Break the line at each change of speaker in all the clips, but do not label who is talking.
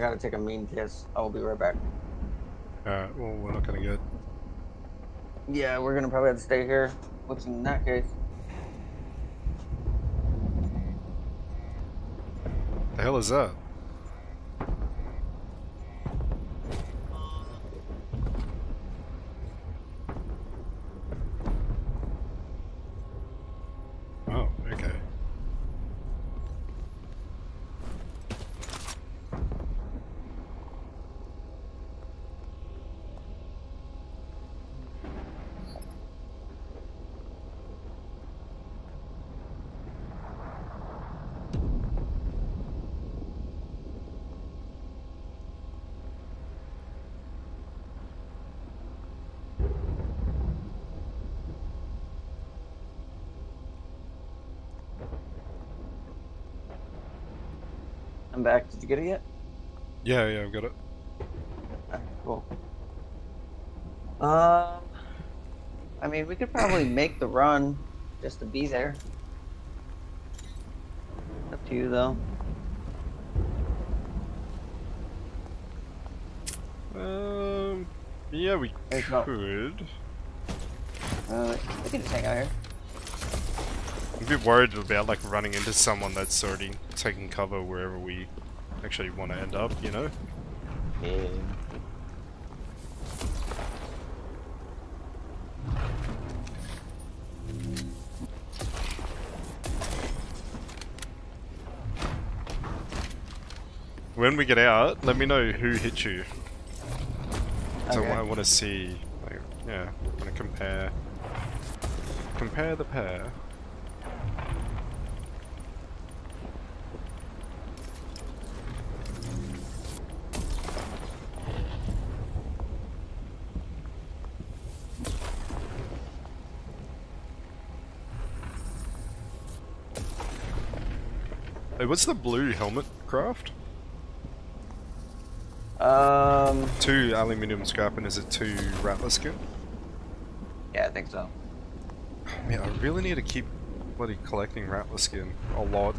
gotta take a mean kiss. I'll be right back. Alright, well, we're not gonna get. Yeah, we're gonna probably have to stay here, What's in that case.
The hell is that? come back. Did you get it yet? Yeah, yeah, I've got it.
cool. Um, I mean, we could probably make the run just to be there. Up to you, though.
Um, yeah, we could. Uh,
we can just hang out here
be worried about like running into someone that's already taking cover wherever we actually want to end up, you know? Yeah. When we get out, let me know who hit you. So okay. I want to see, like, yeah, I want to compare, compare the pair. what's the blue helmet craft? Um. Two aluminium scrap and Is it two rattler skin? Yeah, I think so. Man, I really need to keep bloody collecting rattler skin a lot.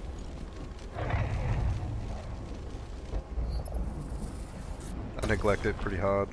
I neglect it pretty hard.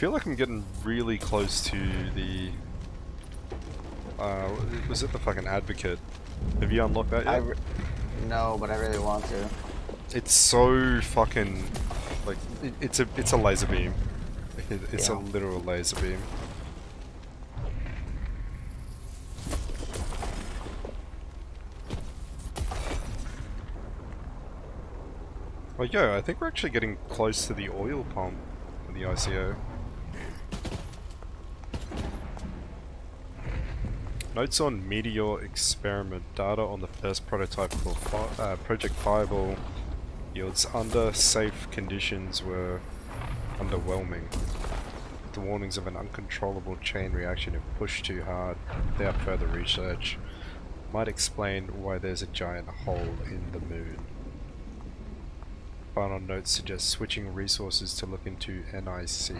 feel like I'm getting really close to the... Uh, was it the fucking advocate? Have you unlocked that yet? no, but I really want to. It's so fucking... Like, it, it's a it's a laser beam. It, it's yeah. a literal laser beam. Oh yo, I think we're actually getting close to the oil pump for the ICA. Notes on meteor experiment. Data on the first prototype for fi uh, Project Fireball yields under safe conditions were underwhelming. The warnings of an uncontrollable chain reaction if pushed too hard without further research might explain why there's a giant hole in the moon. Final notes suggest switching resources to look into NIC.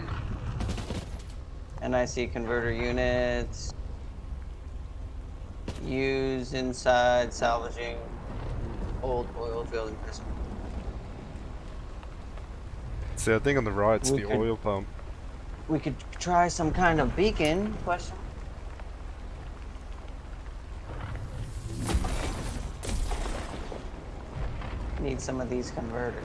NIC converter units. Use inside salvaging old oil field investment.
So I think on the right's we the could, oil pump.
We could try some kind of beacon question. Need some of these converters.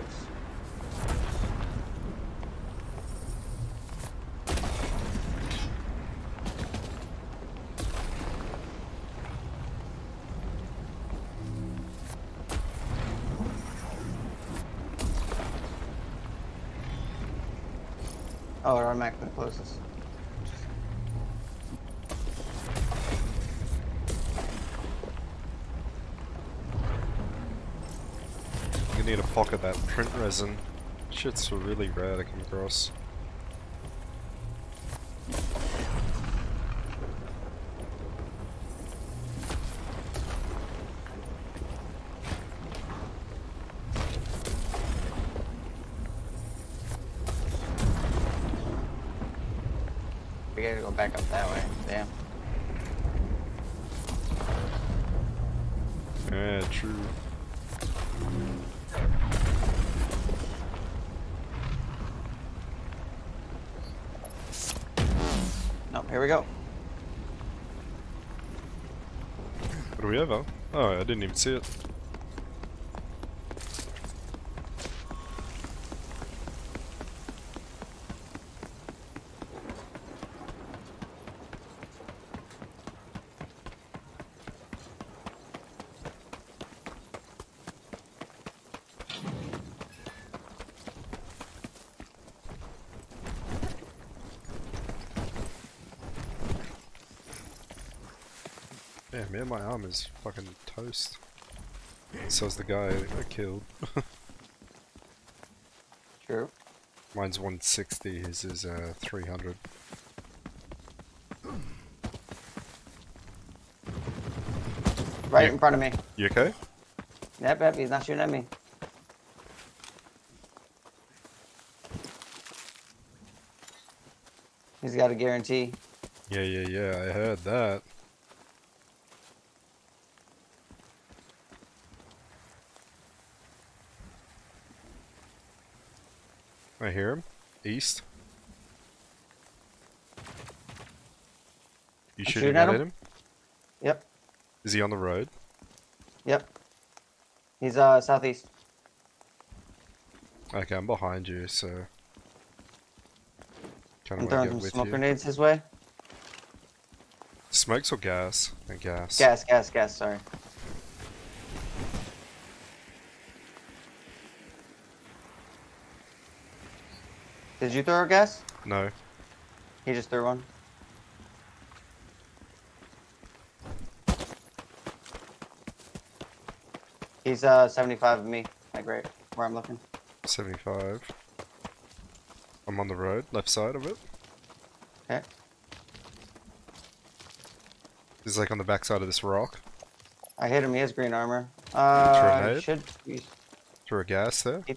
tarmac the closest.
You need to pocket that print resin. Shit's really rare to come across. didn't even see it. my arm is fucking toast.
So is the guy I killed.
True. Mine's 160, his is uh, 300.
Right in front of me. You okay? Yep, yep, he's not shooting at me. He's got a guarantee. Yeah, yeah, yeah, I heard that.
I hear him. East. You sure you shooting, shooting at, him? at him? Yep. Is he on the road?
Yep. He's uh southeast.
Okay, I'm behind you, so. Kinda I'm throwing some smoke you. grenades his way. Smokes or gas? And gas. Gas,
gas, gas. Sorry. Did you throw a gas? No. He just threw one. He's uh 75 of me, like great. where I'm looking.
75. I'm on the road, left side of it. Okay. He's like on the back side of this rock.
I hit him, he has green armor. Uh, should
Threw a gas there? He,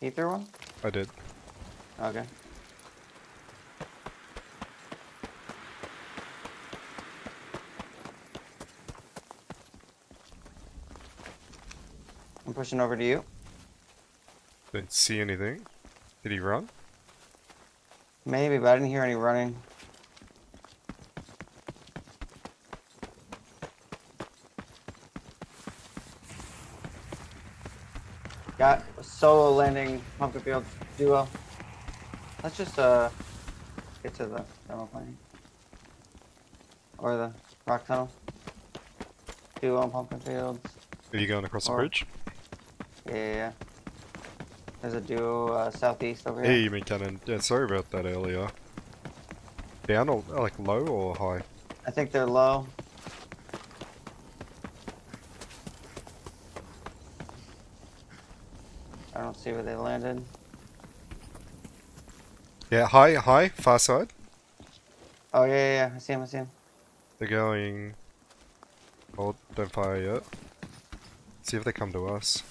he threw one? I did. Okay. I'm pushing over to you. Didn't see anything. Did he run? Maybe, but I didn't hear any running. Got solo landing, pumpkin field duo. Let's just uh get to the demo plane. Or the rock tunnel. Two on pumpkin fields.
Are you going across or, the bridge?
Yeah, yeah, There's a duo uh, southeast over hey, here. Hey,
Lieutenant. Yeah, sorry about that earlier.
Down or uh, like low or high? I think they're low. I don't see where they landed.
Yeah, hi, hi, far side.
Oh, yeah, yeah, yeah, I see him, I see him.
They're going... Oh, don't fire yet. See if they come to us.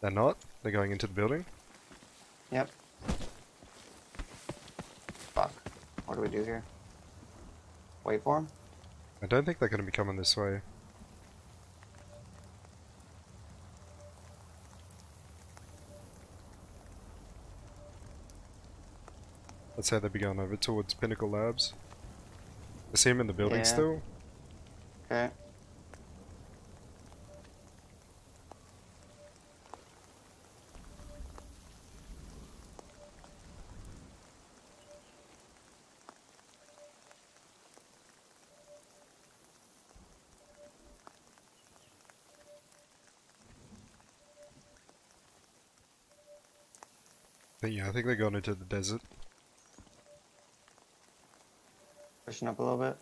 They're not. They're going into the building.
Yep. Fuck. What do we do here? Wait for them?
I don't think they're going to be coming this way. Let's say they'd be going over towards Pinnacle Labs. I see him in the building yeah. still. Okay. yeah, I think they're going into the desert.
up a little bit.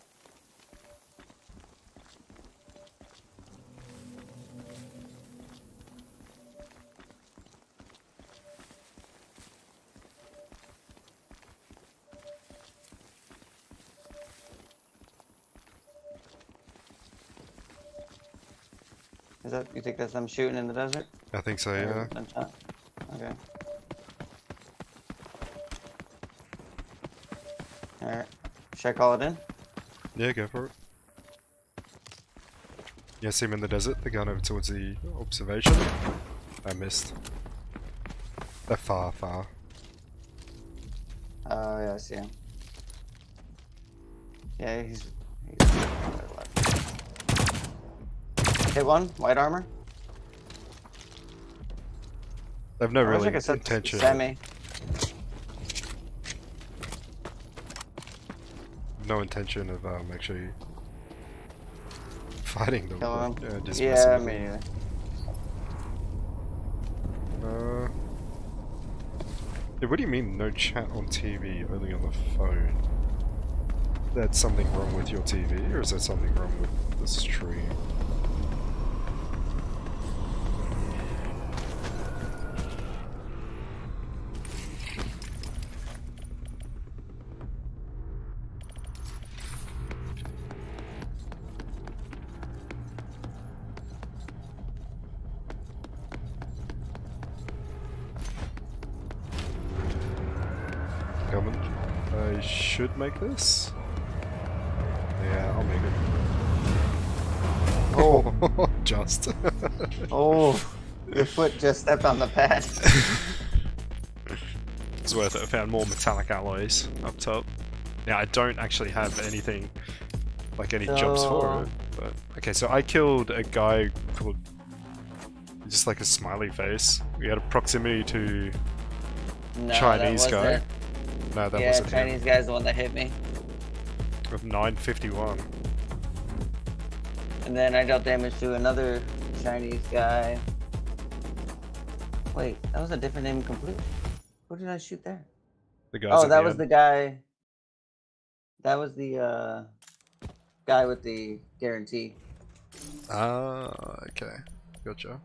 Is that, you think that's them shooting in the desert? I think so, yeah. Should I call it in? Yeah, go for it.
Yeah, see him in the desert. They're going over towards the observation. I missed. They're far, far.
Oh, uh, yeah, I see him. Yeah, he's... he's Hit one, white armor.
They've no really intention. Semi. no intention of um, actually fighting them. yeah, me either. Uh, what do you mean no chat on TV, only on the phone? That's something wrong with your TV, or is there something wrong with the stream? this? Yeah, I'll make it.
Oh, just. oh, your foot just stepped on the pad.
it's worth it. I found more metallic alloys up top. Now I don't actually have anything, like any no. jobs for oh. it. But okay, so I killed a guy called just like a smiley face. We had a proximity to no, Chinese guy.
No, that yeah, wasn't Chinese him. guy's the one that hit me. With 951. And then I dealt damage to another Chinese guy. Wait, that was a different name completely. Who did I shoot there? The guy. Oh, that the was end. the guy. That was the uh, guy with the guarantee.
Ah, okay. Gotcha.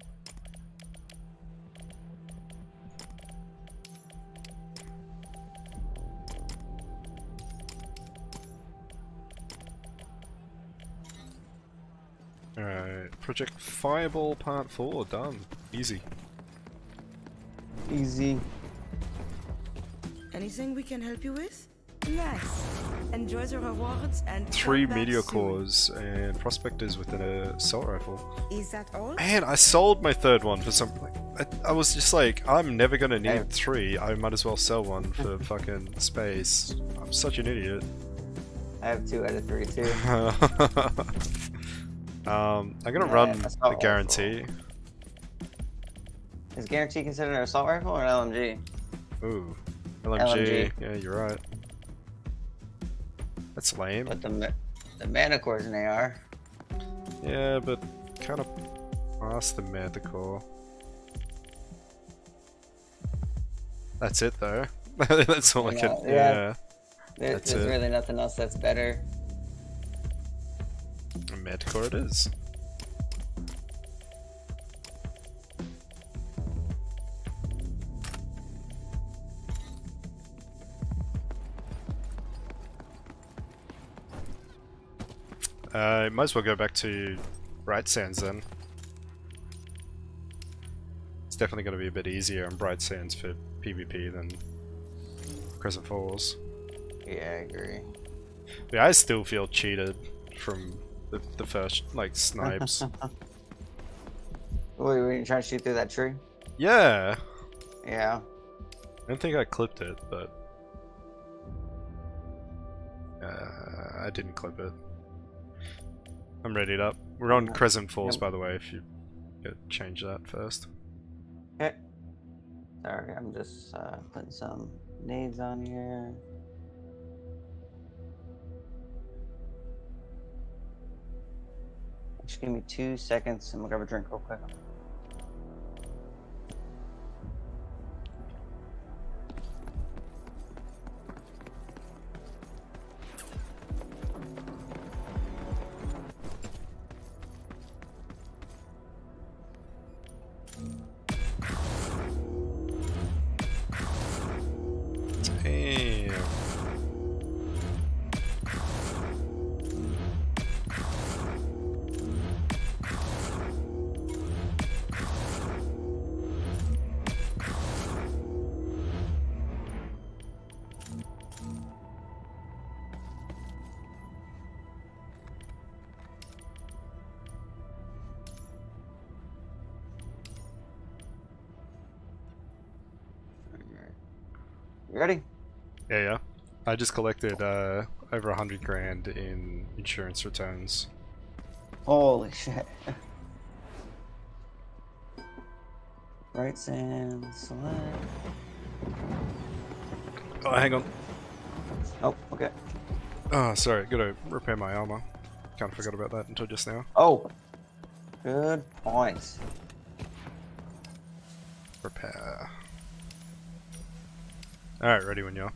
Alright, Project Fireball Part 4, done. Easy. Easy.
Anything we can help you with? Yes. Enjoy the rewards and three meteor
cores and prospectors within an assault rifle.
Is that all? Man,
I sold my third one for some. I, I was just like, I'm never gonna need hey. three. I might as well sell one for fucking space. I'm such an idiot. I have two out of three too. Um, I'm gonna yeah, run the guarantee. Rifle.
Is guarantee considered an assault rifle or an LMG? Ooh,
LMG. LMG. Yeah, you're right. That's
lame. But the the is an AR.
Yeah, but kind of past the manticore. That's it though. that's all yeah, I can. Yeah. yeah. There, there's it. really
nothing else that's better.
Manticore it is. Uh, might as well go back to Bright Sands then. It's definitely going to be a bit easier on Bright Sands for PvP than Crescent Falls. Yeah, I agree. But I still feel cheated from the, the first, like, snipes.
Wait, were you trying to shoot through that tree? Yeah. Yeah.
I don't think I clipped it, but... Uh, I didn't clip it. I'm ready up. We're on Crescent Falls, yep. by the way, if you could change that first.
Okay. Sorry, I'm just uh, putting some nades on here. Just give me two seconds. and we'll grab a drink real quick.
I just collected uh, over 100 grand in insurance returns.
Holy shit. Rights and select. Oh,
hang on. Oh, okay. Oh, sorry. Gotta repair my armor. Kind of forgot about that until just now.
Oh, good point.
Repair. Alright, ready when you are.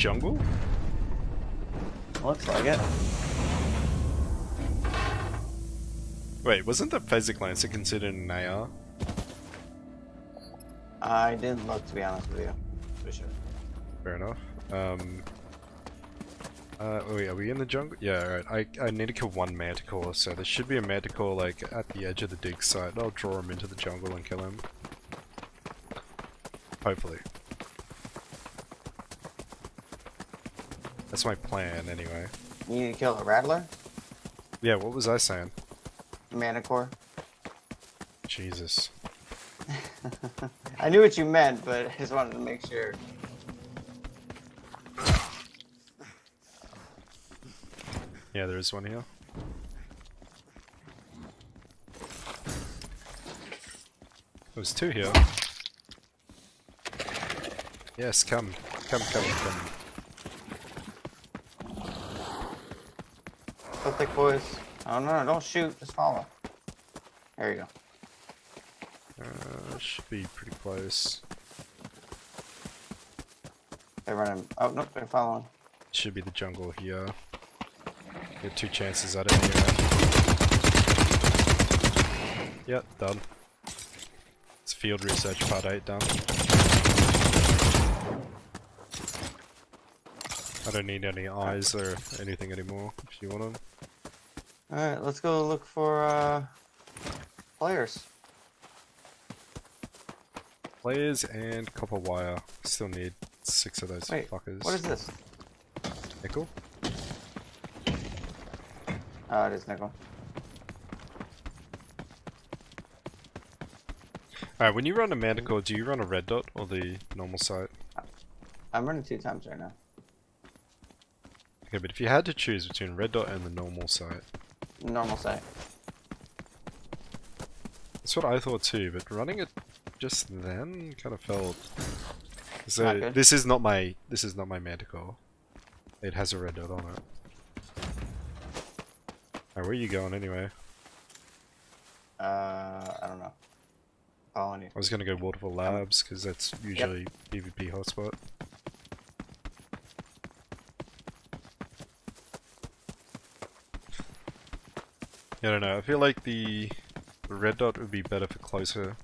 jungle? Looks like it. Wait, wasn't the Phasic Lancer considered an AR?
I didn't look, to be honest with you. For sure.
Fair enough. Um, uh, wait, are we in the jungle? Yeah, alright. I, I need to kill one manticore, so there should be a manticore, like, at the edge of the dig site. I'll draw him into the jungle and kill him. Hopefully. That's my plan, anyway. You need to kill the Rattler? Yeah, what was I saying? Manticore.
Jesus. I knew what you meant, but I just wanted to make sure.
Yeah, there is one here. There was two here.
Yes, come. Come, come, come. Go thick, boys. Oh, no, no, don't shoot. Just follow.
There you go. Uh, should be pretty close. They're running. Oh, nope, they're following. Should be the jungle here. Get two chances at it Here. Yep, done. It's field research part 8 done. I don't need any eyes or anything anymore if you want them. Alright, let's go look for uh, players. Players and copper wire. Still need six of those Wait, fuckers. What is this? Nickel?
Oh, it is nickel.
Alright, when you run a manticore, do you run a red dot or the normal sight?
I'm running two times right now.
Okay, but if you had to choose between red dot and the normal sight, normal sight. That's what I thought too, but running it just then kind of felt. So this is not my this is not my medical. It has a red dot on it. Right, where are you going anyway?
Uh, I don't know. Following you. I was gonna
go Waterfall Labs because that's usually yep. PvP hotspot. I don't know, I feel like the red dot would be better for closer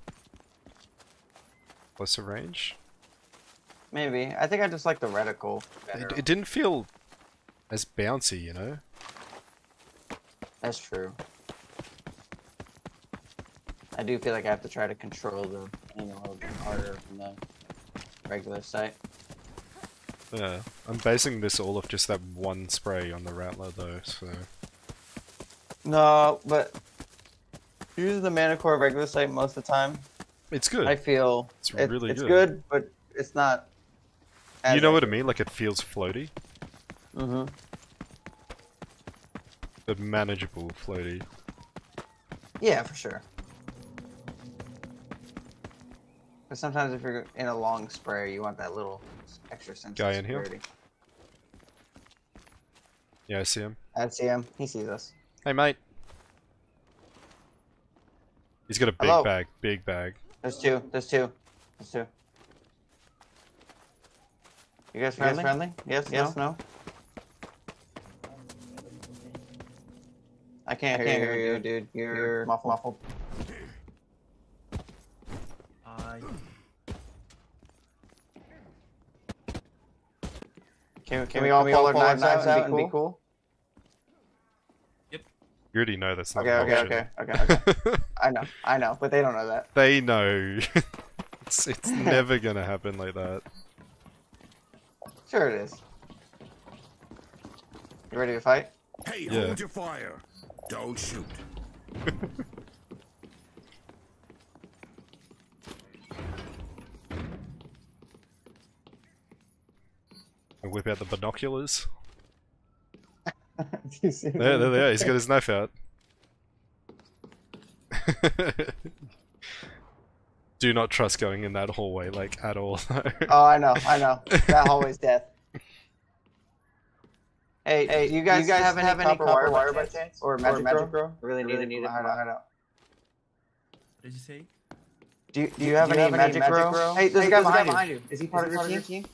closer range.
Maybe. I think I just like the reticle It, it
didn't feel as bouncy, you know?
That's true. I do feel like I have to try to control the aim a little bit harder from the regular sight.
Yeah,
I'm basing this all off just that one spray on the rattler though, so...
No, but use the Manticore regular site most of the time. It's good. I feel it's it, really it's good. good. but it's not.
you know what I mean? Like it feels floaty. mm mm-hmm. But manageable floaty.
Yeah, for sure. But sometimes if you're in a long spray, you want that little extra sense Guy of security. in here? Yeah, I see him. I see him. He sees us. Hey, mate.
He's got a big Hello. bag. Big bag.
There's two. There's two. There's two. You guys friendly? You guys friendly? Yes, yes, no? no? I can't, I can't hear, hear you, dude. You're, You're muffled. muffled. I... Can, can, can we, we all pull, pull our, knives, our knives out, and, out and be
cool?
You already know that's not okay, okay, okay, okay,
okay, I know, I know, but they don't know that.
They know. it's it's never gonna happen like that.
Sure it is. You ready to fight? Hey, yeah. hold your fire. Don't shoot.
whip out the binoculars
there, there they are. He's got his
knife out. Do not trust going in that hallway, like, at
all. oh, I know, I know. That hallway's death. Hey, hey, you guys, you guys have, not have any copper, copper wire, by chance? Or magic, or magic Really need, really need it. I know, I know. did you say? Do you, do you have, any, magic girl? magic Hey, there's, hey, a guy behind you. you. Is he part Is of your team? team?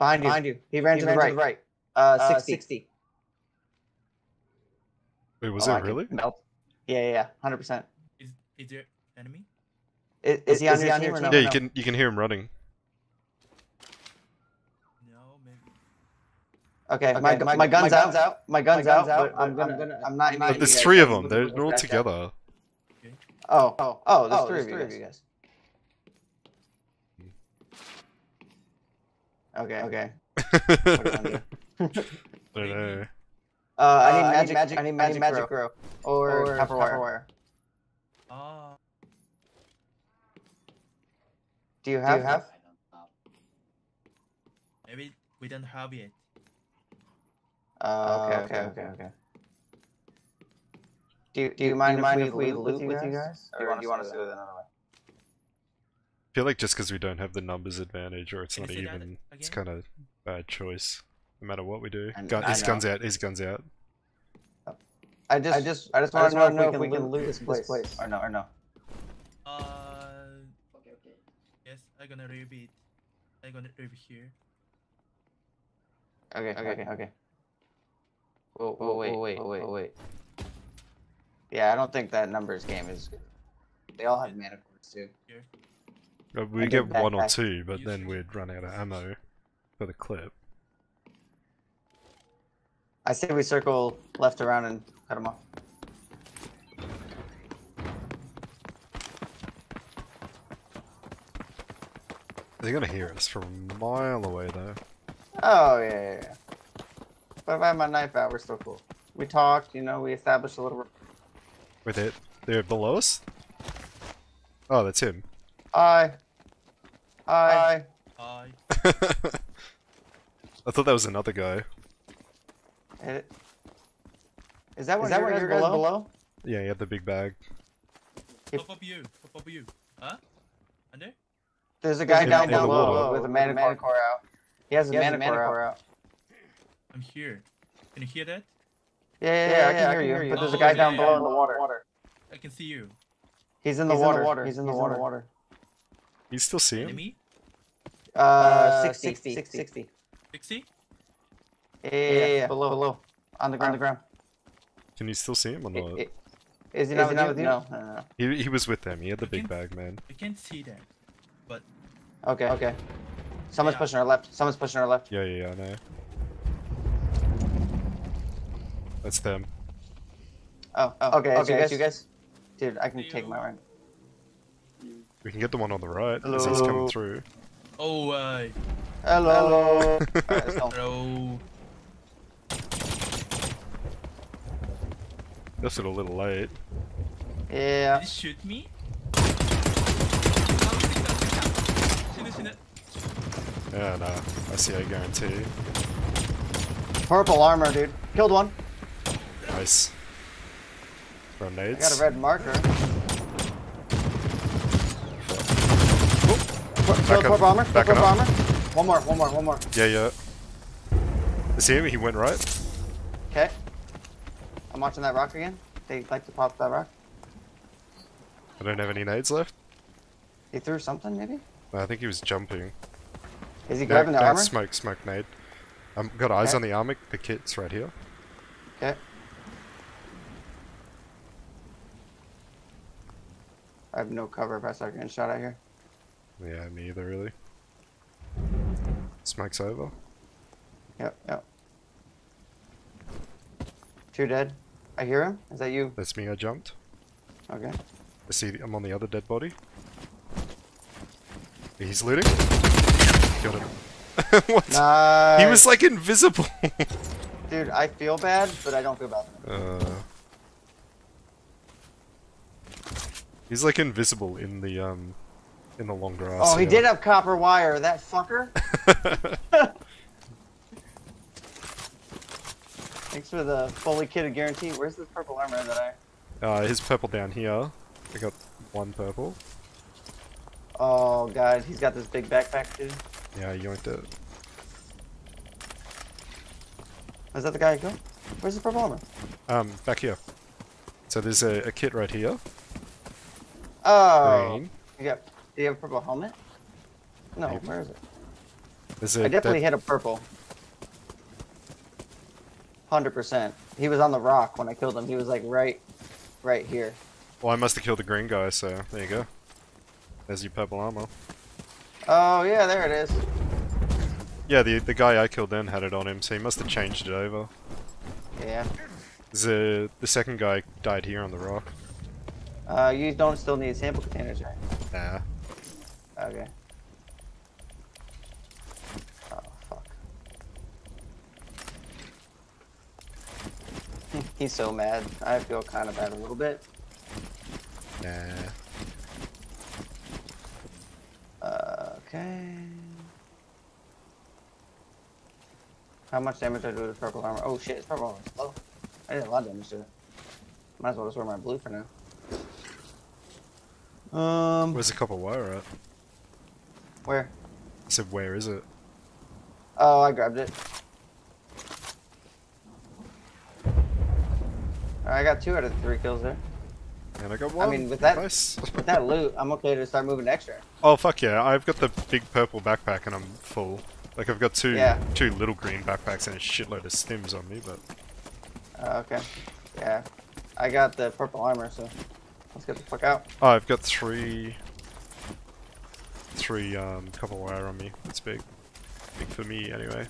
Behind you. Behind you. He ran, he to, ran the right. to the right. Uh, uh 60.
Wait, was oh, I really?
Nope. Yeah, yeah, yeah. Hundred percent.
Is is there enemy?
Is, is he on, is your, he team, on No? Yeah, you
can you can hear him running.
No, maybe. Okay, okay my, my, my, gun's my out. out. My gun's, my gun's out. out I'm gonna. I'm, gonna, I'm not. But there's three of them. They're, they're all together. Oh, oh, oh! There's oh, three, there's of, you three of you guys. Okay, okay. Uh, uh, I need magic, magic, I need magic, I need magic grow. grow. Or, or Tupperware. Tupperware. Uh... Do you have? Do you have?
Maybe we don't have yet.
Uh, okay, okay, okay, okay. Do, do, do you mind, mind if we loot with you guys? Or do you want to do it
another way?
I feel like just because we don't have the numbers advantage, or it's not even, it's kind of bad choice. No matter what we do, Gun, his guns out, his guns out.
I just, I just, I just want to know, know, if we can, loot, this place. place. or no, or no. Uh,
okay, okay. Yes, I'm gonna repeat. I'm gonna over here.
Okay, okay, okay. okay. Whoa, whoa, wait, wait, wait, wait. Yeah, I don't think that numbers game is. Good. They all have mana cores too. Here.
Uh, we get one or two, but then we'd run out of ammo for the clip.
I say we circle left around and cut them off.
They're gonna hear us from a mile away, though.
Oh, yeah, yeah, yeah. But if I have my knife out, we're still cool. We talked, you know, we established a little...
With it, they're below us? Oh, that's him.
Hi, hi, hi.
I thought that was another guy.
Is that where you're below? below?
Yeah, he had the big bag.
Pop Up, you. pop up you. Huh? Under?
there? There's a guy in, down in below with a mana core out. He has a, Manticore
out. out. I'm here. Can you hear that?
Yeah, yeah, yeah, yeah I can, I hear, you. hear you. But there's oh, a guy yeah, down yeah, below in the water. water. I can see you.
He's in the, He's water. in the water. He's in the He's water. In the water. You still see him? Uh, uh 60, 60,
60. Yeah, yeah, yeah, below, below. On the ground, on the ground. Can you still see him or not? It, it, is he not, is with, you? with you? No, He, he was with them. He had the big bag, man.
I can't see them, but...
Okay, okay. Someone's yeah. pushing our left. Someone's pushing our left. Yeah, yeah, yeah, I know. That's them. Oh, oh okay, okay, you guys? you guys? Dude, I can you... take my run.
We can get the one on the right Hello. as he's coming through.
Oh, uh... Hello! Hello! right, Hello.
That's a little late. Yeah. Did he shoot me? Yeah, no. I see, I guarantee.
Purple armor, dude. Killed one.
Nice. Grenades. I got a
red marker. Back up. bomber. Back up. bomber. One more, one more, one more.
Yeah, yeah. Is he him? He went right.
Okay. I'm watching that rock again. They like to pop that rock.
I don't have any nades left.
He threw something, maybe?
I think he was jumping. Is he grabbing the armor? smoke, smoke nade. I've um, got okay. eyes on the armor. The kit's right here.
Okay. I have no cover if I start getting shot out here. Yeah, me either, really.
Smokes over. Yep, yep. Two dead. I hear him. Is that you? That's me. I jumped. Okay. I see. I'm on the other dead body. He's looting. Got him. what? Nice. He
was like invisible. Dude, I feel bad, but I don't feel bad.
Uh, he's like invisible in the um in the long grass. Oh, he yeah. did
have copper wire, that fucker. Thanks for the fully kitted guarantee. Where's the purple armor that
I... Uh, his purple down here. I got one purple.
Oh, God, he's got this big backpack, too.
Yeah, you want the?
Is that the guy go? Where's the purple armor?
Um, back here. So there's a, a kit right here.
Oh. Green. You got do you have a purple helmet? No, Maybe. where is it?
Is it I definitely that... hit
a purple. 100%. He was on the rock when I killed him. He was like right, right here.
Well, I must have killed the green guy, so there you go. There's your purple armor.
Oh, yeah, there it is.
Yeah, the, the guy I killed then had it on him, so he must have changed it over. Yeah. The, the second
guy died here on the rock. Uh, you don't still need sample containers, right? Nah. Okay. Oh, fuck. He's so mad. I feel kind of bad a little bit. Nah. okay. How much damage I do to purple armor? Oh shit, it's purple armor. Oh, I did a lot of damage to it. Might as well just wear my blue for now.
Um, Where's the copper wire at? Where? I said, where is it?
Oh, I grabbed it. I got two out of three kills there. And I got one. I mean, with that, nice. with that loot, I'm okay to start moving extra.
Oh fuck yeah! I've got the big purple backpack and I'm full. Like I've got two yeah. two little green backpacks and a shitload of stims on me, but.
Uh, okay. Yeah. I got the purple armor, so let's get the fuck out.
Oh, I've got three three um, copper wire on me. That's big. Big for me, anyway.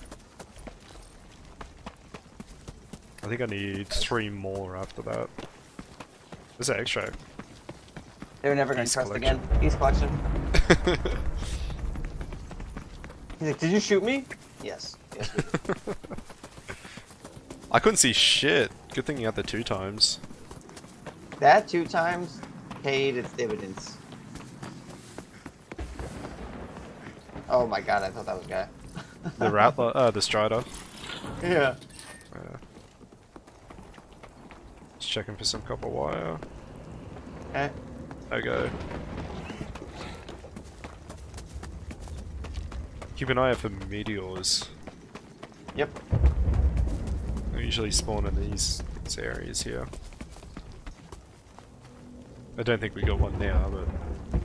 I think I need three more after that.
Is that extract? They're never gonna East trust collection. again. East collection.
He's like, did you shoot me?
Yes. yes
I couldn't see shit. Good thing you got the two times.
That two times paid its dividends. Oh my god, I thought that was guy.
the Rattler, uh, the Strider. Yeah. Uh, just checking for some copper wire. Okay. I go. Keep an eye out for meteors. Yep. They usually spawn in these, these areas here. I don't think we got one now, but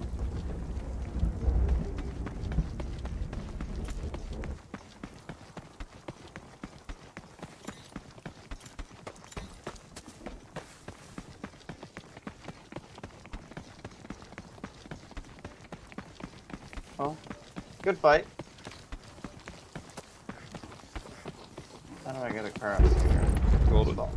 fight. How do I get across here? Golden ball.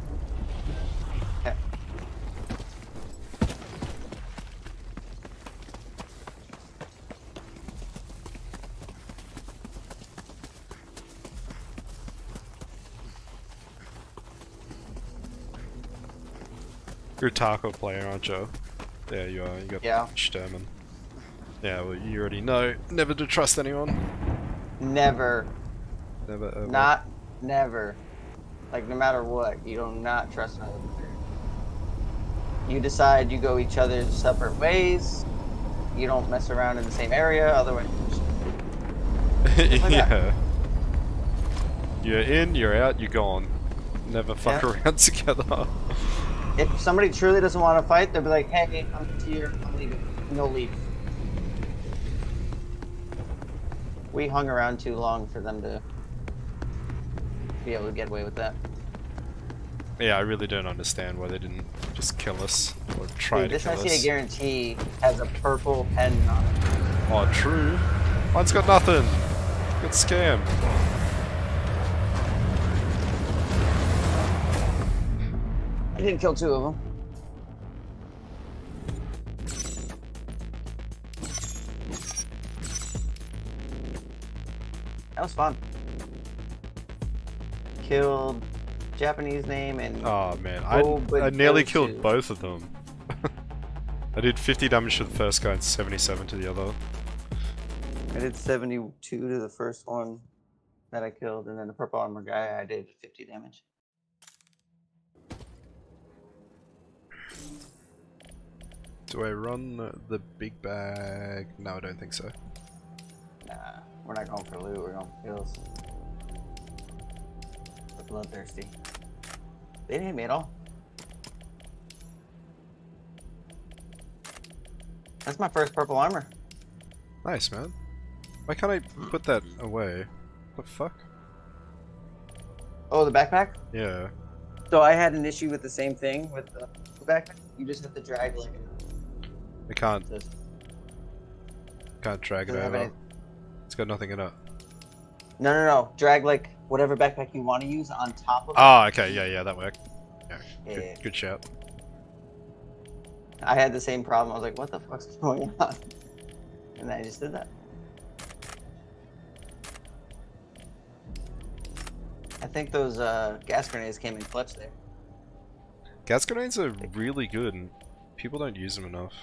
You're a Tarkov player, aren't you? Yeah, you are. You got yeah. stamina. Yeah, well, you already know. Never to trust anyone. Never. Never. Ever.
Not never. Like no matter what, you do not trust another. You decide you go each other's separate ways. You don't mess around in the same area, otherwise.
yeah. You're in, you're out, you're gone. Never fuck yeah. around together.
if somebody truly doesn't want to fight, they'll be like, "Hey, I'm here. I'm leaving. No leave." We hung around too long for them to be able to get away with that.
Yeah, I really don't understand why they didn't just kill us or try Dude, to kill us. This a
guarantee has a purple pen on it.
Oh, true. Mine's got nothing. Good scam.
I didn't kill two of them. fun. Killed Japanese name and. Oh man, I, I nearly killed two.
both of them. I did 50 damage to the first guy and 77 to the other.
I did 72 to the first one that I killed, and then the purple armor guy I did 50 damage.
Do I run the big bag? No,
I don't think so. Nah. We're not going for loot, we're going for kills. We're bloodthirsty. They didn't hit me at all. That's my first purple armor.
Nice, man. Why can't I put that hmm. away? What the fuck?
Oh, the backpack? Yeah. So I had an issue with the same thing with the backpack. You just have to drag like. I can't. Just...
Can't drag it out. It's got nothing in it.
No, no, no. Drag like whatever backpack you want to use on top of. Oh,
okay. Yeah, yeah, that worked. Yeah, yeah. Good, good shout.
I had the same problem. I was like, "What the fuck's going on?" And I just did that. I think those uh, gas grenades came in clutch there.
Gas grenades are really good, and people don't use them enough.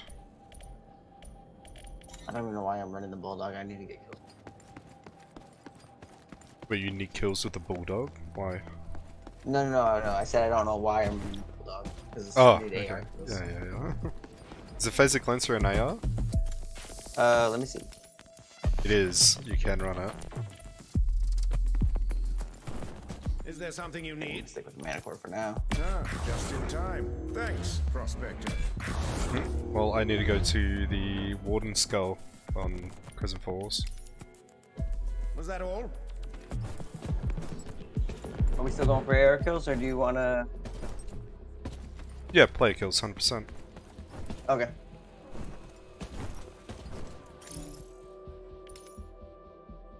I don't even know why I'm running the bulldog. I need to get
but you need kills with the bulldog? Why?
No, no, no, no. I said I don't know why I'm bulldog. Because it's oh, okay. AR Yeah, yeah,
yeah. is a Phasic Lancer an AR? Uh, let me see. It is. You can run it.
Is there something you need? Stick with the Manticore for now. Ah, just in time. Thanks, Prospector.
Hmm? well, I need to go to the Warden Skull on Crescent Falls.
Was that all? Are we still going for air kills, or do you want to... Yeah,
play kills, 100%. Okay.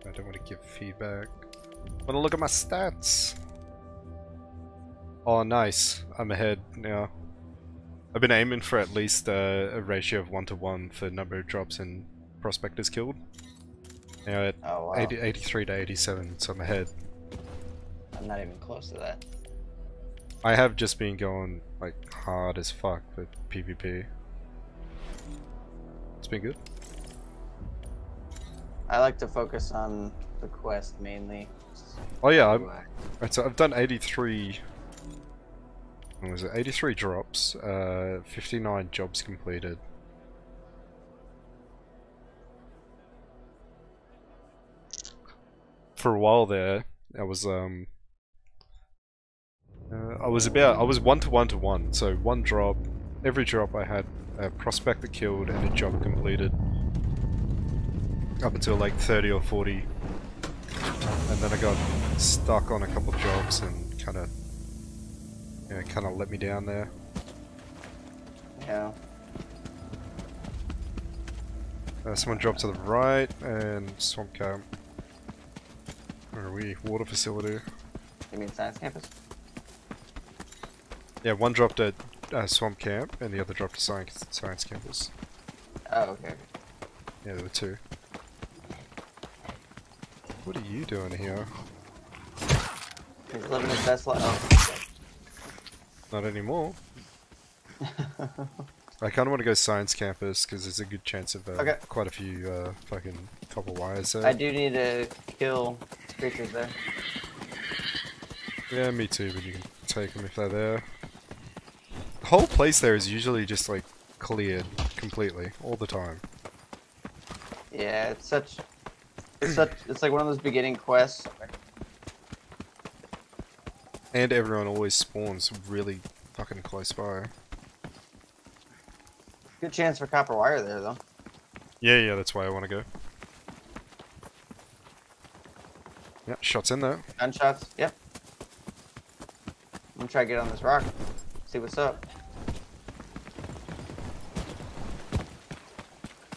I don't want to give feedback. want to look at my
stats.
Oh, nice. I'm ahead now. I've been aiming for at least uh, a ratio of 1 to 1 for number of drops and prospectors killed. Now at oh, wow. 80, 83 to 87, so I'm ahead.
I'm not even close to that.
I have just been going like hard as fuck with PvP. It's been good.
I like to focus on the quest mainly. Oh yeah,
I'm, right, so I've done 83. What was it? 83 drops, uh, 59 jobs completed, for a while there, I was um,
uh, I was about I was
one to one to one, so one drop. Every drop I had a prospector killed and a job completed, up until like 30 or 40, and then I got stuck on a couple jobs and kind of, you know, kind of let me down there. Yeah. Uh, someone dropped to the right and swamp camp. Where are we? Water facility.
You mean science campus?
Yeah, one dropped at uh, swamp camp, and the other dropped at science science campus. Oh, okay. Yeah, there were two. What are you doing here?
He's living his best life.
Not anymore. I kind of want to go science campus because there's a good chance of uh, okay. quite a few uh, fucking copper wires there. I do
need to kill creatures there.
Yeah, me too, but you can take them if they're there. The whole place there is usually just like cleared completely all the time.
Yeah, it's such, it's such, it's like one of those beginning quests.
And everyone always spawns really fucking close by.
Good chance for copper wire there, though.
Yeah, yeah, that's why I want to go. Yeah, shots in though.
Gunshots, yep. I'm gonna try to get on this rock. See what's up.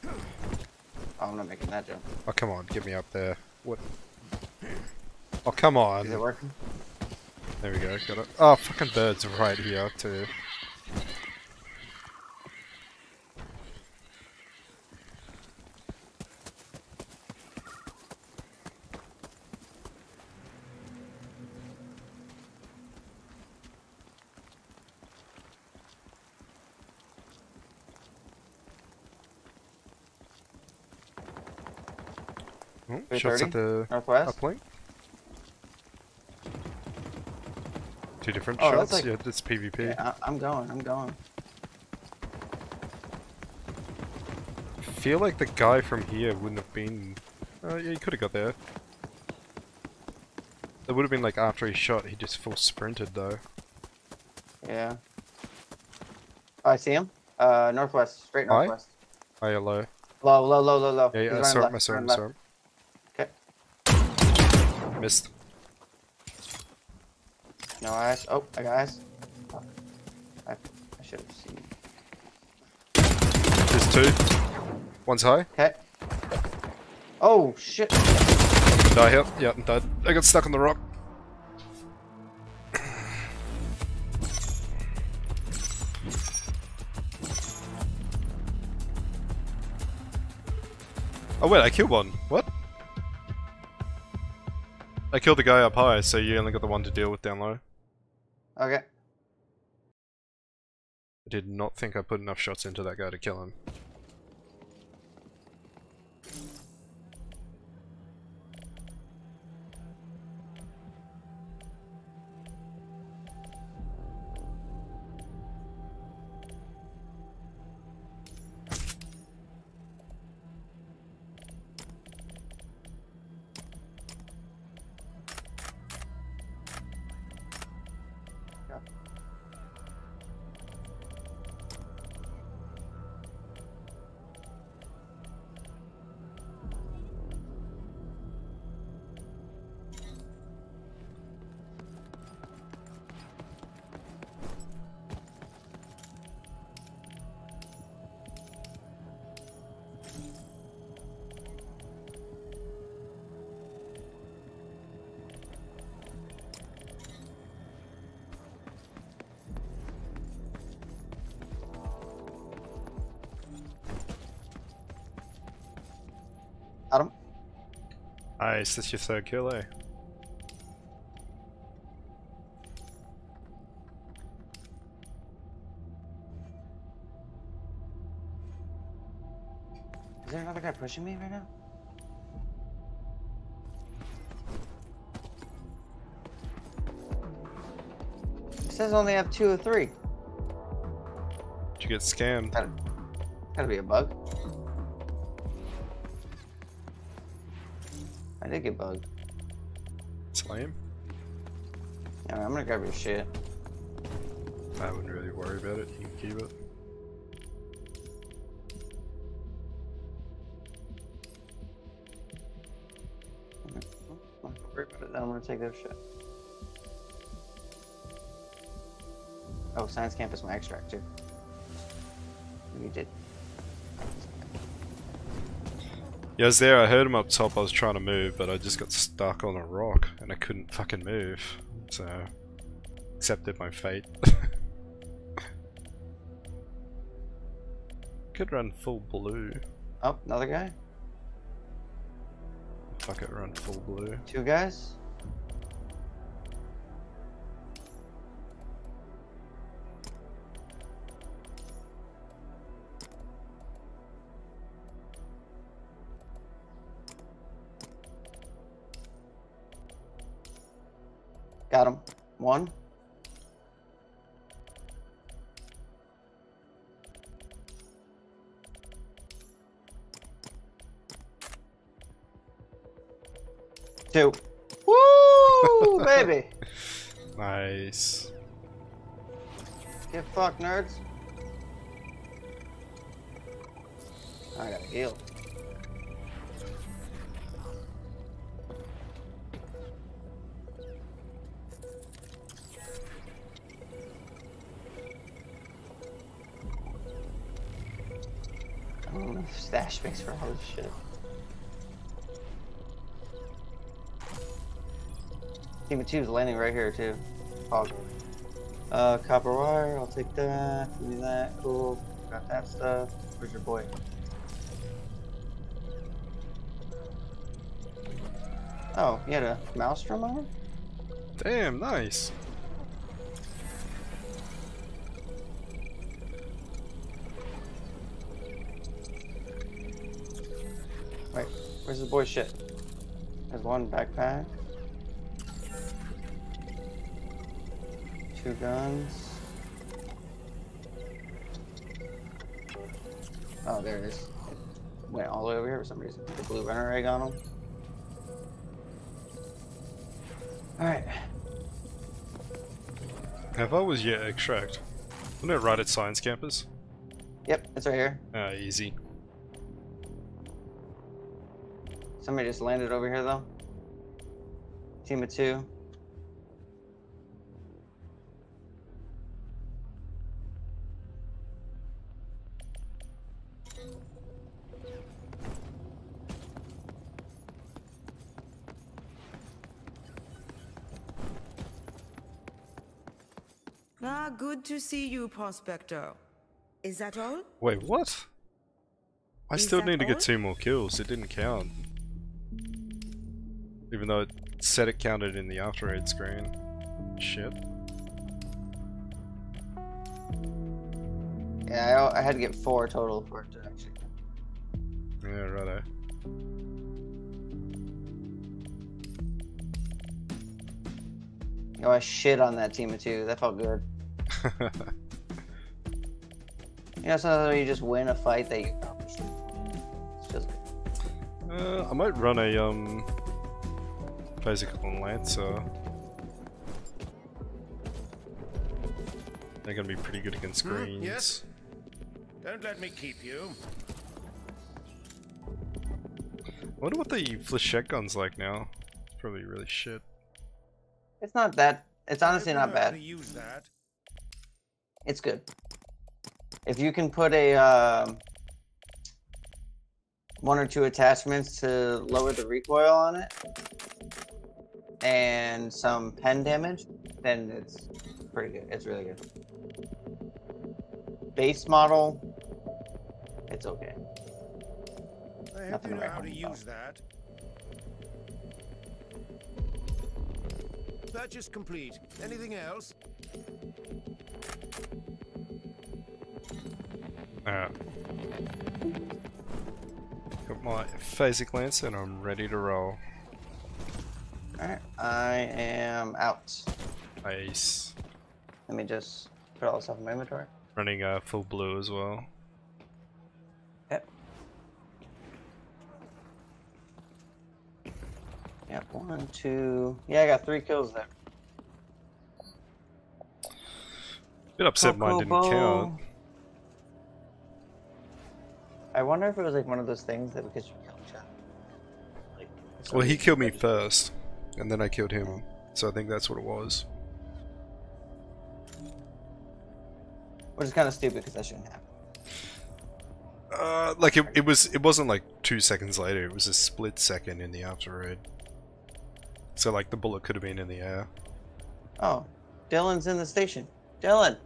Oh, I'm not making that jump.
Oh, come on, get me up there. What? Oh, come on. Is it working? There we go, got it. Oh, fucking birds right here, too.
Shots at the northwest. Up
Two different oh, shots. like, yeah, that's PvP. Yeah, I am going. I'm going.
I feel like the guy from here wouldn't have been. Uh, yeah, he could have got there. It would have been like after he shot, he just full sprinted though.
Yeah. Oh, I see him. Uh, northwest, straight northwest. Hi. High or low? Low, low, low, low, low.
Yeah, yeah I saw him, I saw him, I saw him.
Missed. No eyes. Oh, I got eyes. I, I should have seen.
There's two. One's high. Okay.
Oh, shit.
Die here. Yeah, I'm dead. I got stuck on the rock. Oh wait, I killed one. What? I killed the guy up high, so you only got the one to deal with down low. Okay. I did not think I put enough shots into that guy to kill him. Adam? Aye, is this your third kill, eh?
Is there another guy pushing me right now? It says only have two or three. Did you get scammed? Gotta, gotta be a bug. did get bugged. Slay him? I'm gonna grab your shit. I wouldn't really worry about it. You can keep it. I'm it. I'm gonna take their shit. Oh, science campus my extract too.
Yeah, I was there, I heard him up top, I was trying to move, but I just got stuck on a rock and I couldn't fucking move. So, accepted my fate.
Could run full blue. Up, oh, another guy. Fuck it, run full blue. Two guys? one.
Two. Woo,
baby!
nice.
Get fucked, nerds. I gotta heal. Which makes for this shit. Team 2 two's landing right here too. Hog. Uh, copper wire, I'll take that, give me that, cool. Got that stuff. Where's your boy? Oh, you had a maelstrom on him? Damn, nice. Where's the boy shit? There's one backpack. Two guns. Oh, there it is. Went all the way over here for some reason. The blue runner egg on him.
Alright.
Have I was yet extract? Wasn't it right at science campus?
Yep, it's right here. Ah, uh, easy. Somebody just landed over here, though. Team of two.
Ah, good to see you, Prospector. Is that all?
Wait, what?
I Is still need to get
two more kills. It didn't count. Even though it said it counted in the after aid screen. Shit.
Yeah, I, I had
to get four total for it to actually. Yeah, righto. Oh, eh? I shit on that team of two. That felt good. you know, sometimes you just win a fight that you accomplished. It's just.
Uh, I might run a um Lancer. they're gonna be pretty good against greens. Hmm, yes.
Don't let me keep you.
I wonder what the flechette gun's like now. Probably really shit.
It's not that. It's honestly not bad.
Use that.
It's good. If you can put a uh, one or two attachments to lower the recoil on it, and some pen damage, then it's pretty good. It's really good. Base model, it's okay.
I Nothing to you
know
how to use that. Purchase complete. Anything else?
Uh, got my Phasic Lancer, and I'm ready to roll.
I am out. Nice. Let me just put all this stuff in my inventory.
Running uh, full blue as well.
Yep. Yep, one, two. Yeah, I got three kills there. Bit upset mine didn't count. I wonder if it was like one of those things that we could just kill each other.
Like, well, he killed me first and then I killed him. So I think that's what it was.
Which is kind of stupid because that shouldn't happen.
Uh, like it, it was it wasn't like two seconds later it was a split second in the after raid so like the bullet could have been in the air
oh dylan's in the station dylan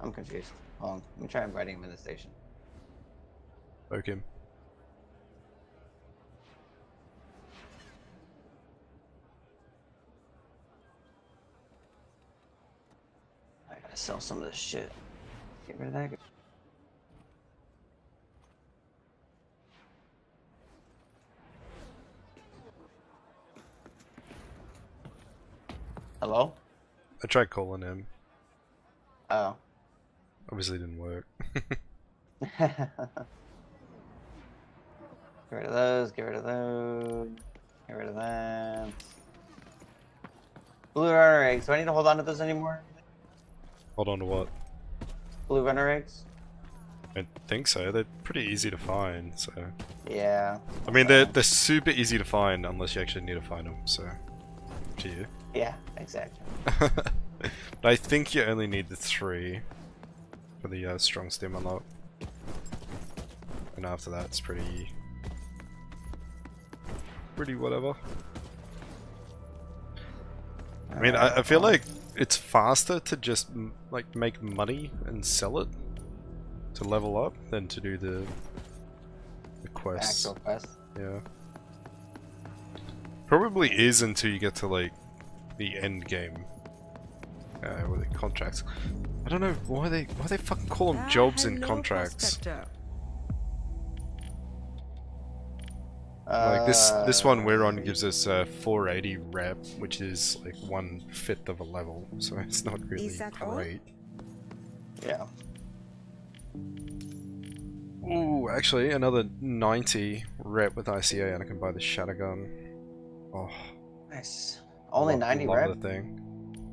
i'm confused hold on let me try inviting him in the station poke him gotta sell some of this shit. Get rid of that. Hello?
I tried calling him. Oh. Obviously didn't work. get
rid of those, get rid of those, get rid of that. Blue Runner eggs, do I need to hold on to those anymore? Hold on to what? Blue runner eggs?
I think so. They're pretty easy to find, so.
Yeah. I mean,
they're, they're super easy to find unless you actually need to find them, so. to you.
Yeah, exactly. but
I think you only need the three for the uh, strong stem unlock. And after that, it's pretty. pretty whatever. I mean, I, I feel uh, like it's faster to just like make money and sell it to level up than to do the the quests. Actual quest. Yeah. Probably is until you get to like the end game. Uh, with the contracts. I don't know why they why they fucking call them ah, jobs and contracts. Prospector. Like this, this one we're on uh, gives us a 480 rep, which is like one fifth of a level, so it's not really great. All? Yeah. Ooh, actually, another 90 rep with ICA, and I can buy the gun Oh.
Nice. Only love, 90 love rep? The thing.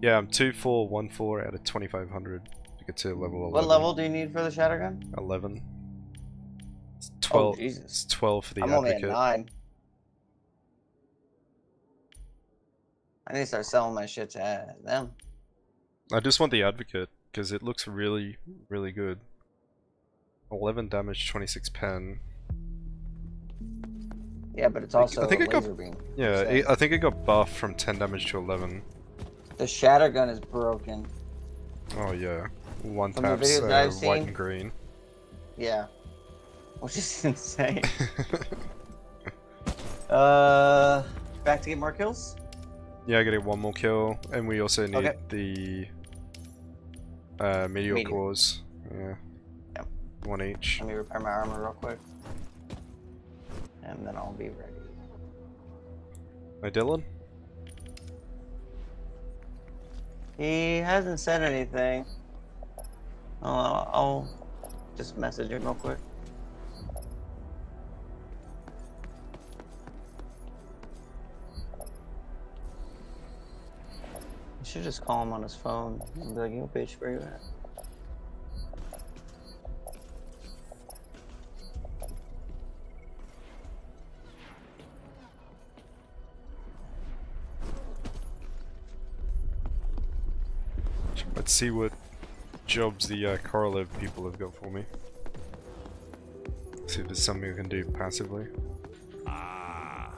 Yeah, I'm 2414 out of 2500 to get to level 11. What level
do you need for the gun
11. 12. Oh, Jesus. 12 for the I'm advocate. only at 9.
I need to start selling my shit to uh, them.
I just want the advocate because it looks really, really good. 11 damage, 26 pen.
Yeah, but it's also I think it got, beam, Yeah, it, I think
it got buffed from 10 damage to 11.
The shatter gun is broken.
Oh yeah, one from taps uh, white seen, and green.
Yeah, Which is insane. uh, back to get more kills?
Yeah, I get one more kill, and we also need okay. the uh, meteor, meteor. cores. Yeah. Yep. One
each. Let me repair my armor real quick. And then I'll be ready. Hey, Dylan? He hasn't said anything. Oh, I'll just message him real quick. should just call him on his phone and be like, yo, bitch, where you at?
Let's see what jobs the uh, Korolev people have got for me. See if there's something I can do passively.
Ah,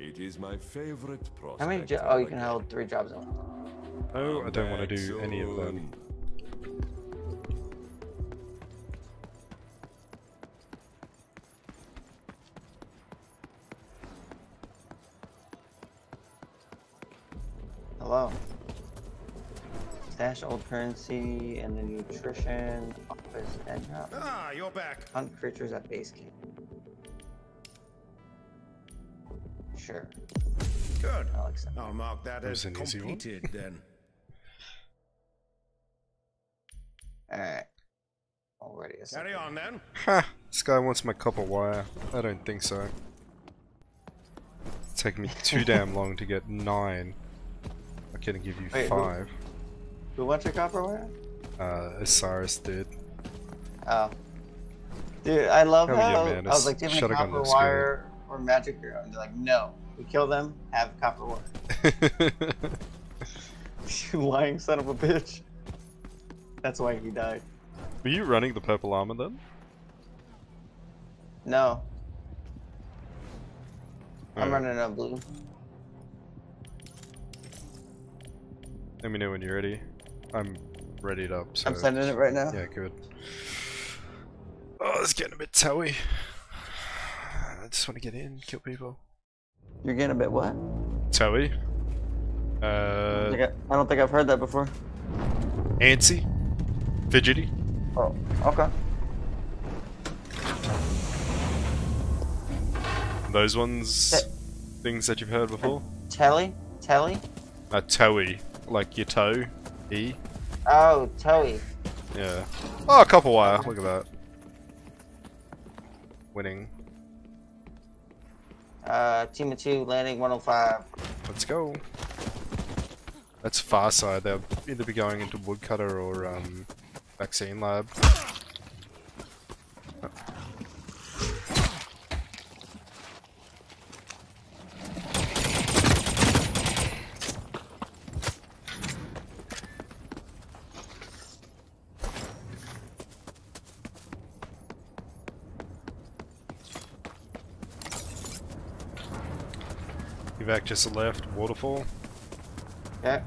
it is my favorite process. How many? Oh, you can hold three jobs at once. Oh, I don't want to do any of them. Oh. Hello. Stash old currency and the nutrition office and up. Uh, ah, you're back. Hunt creatures at base camp. Sure. Good. I'll, I'll mark that as completed then. Carry on then. Ha!
This guy wants my copper wire. I don't think so. It's taking me too damn long to get nine. I can give you Wait, five.
Who, who wants your copper wire?
Uh, Osiris did.
Oh. Dude, I love Hell how yeah, man. I was like, do you have copper wire or magic? Or, and they're like, no. We kill them, have copper wire. you lying son of a bitch. That's why he died.
Were you running the purple armor then?
No. I'm running a blue. Let me know when you're
ready. I'm ready to up. So I'm sending it right now. Yeah, good. Oh, it's getting a bit towy. I just want to get in, kill people.
You're getting a bit what? Towy. Uh, I don't think, uh, I, I don't think I've heard that before.
Antsy. Fidgety.
Oh, okay.
Those ones, things that you've heard before? A
telly? Telly?
A uh, toey, like your toe, E.
Oh, toey. Yeah. Oh, copper wire, look at that. Winning. Uh, team of two, landing 105. Let's go.
That's far side, they'll either be going into woodcutter or, um, Vaccine lab. Oh. Evac just left waterfall. Yeah.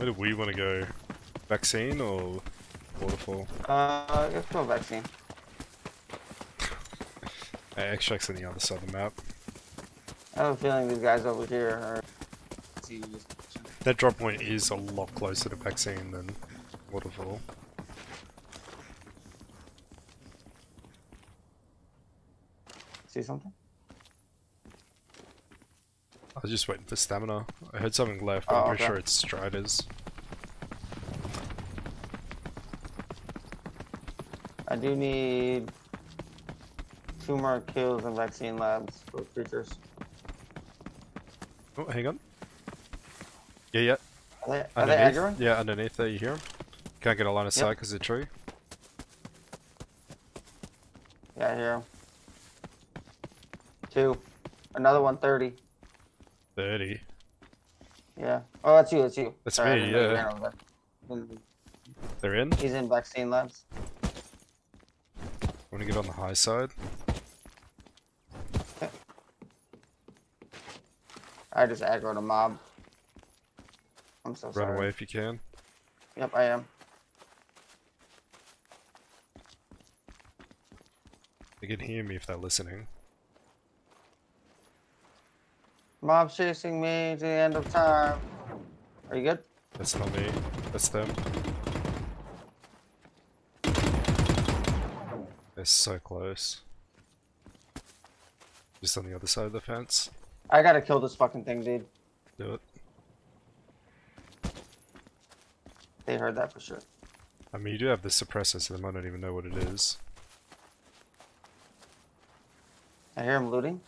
Where do we want to go? Vaccine or waterfall?
Uh, let's go vaccine.
Hey, extracts on the other side of the map.
I have a feeling these guys over here are.
That drop point is a lot closer to vaccine than waterfall. See something? I was just waiting for stamina. I heard something left, but oh, I'm pretty okay. sure it's striders.
I do need two more kills in vaccine labs for creatures.
Oh, hang on. Yeah, yeah. Are they, are underneath, they Yeah, underneath there, you hear them. Can't get a line of sight because yep. they're tree.
Yeah, I hear them. Two. Another 130. 30. Yeah. Oh, that's you, that's you. That's Sorry, me, yeah. They're in? He's in vaccine labs. Want to get on
the high side?
I just aggroed a mob. I'm so Run sorry. Run away if you can. Yep, I am.
They can hear me if they're listening.
Mom's chasing me to the end of time.
Are you good? That's not me. That's them. They're so close. Just on the other side of the fence.
I gotta kill this fucking thing, dude. Do it. They heard that for sure.
I mean, you do have the suppressor, so they might not even know what it is. I hear him looting.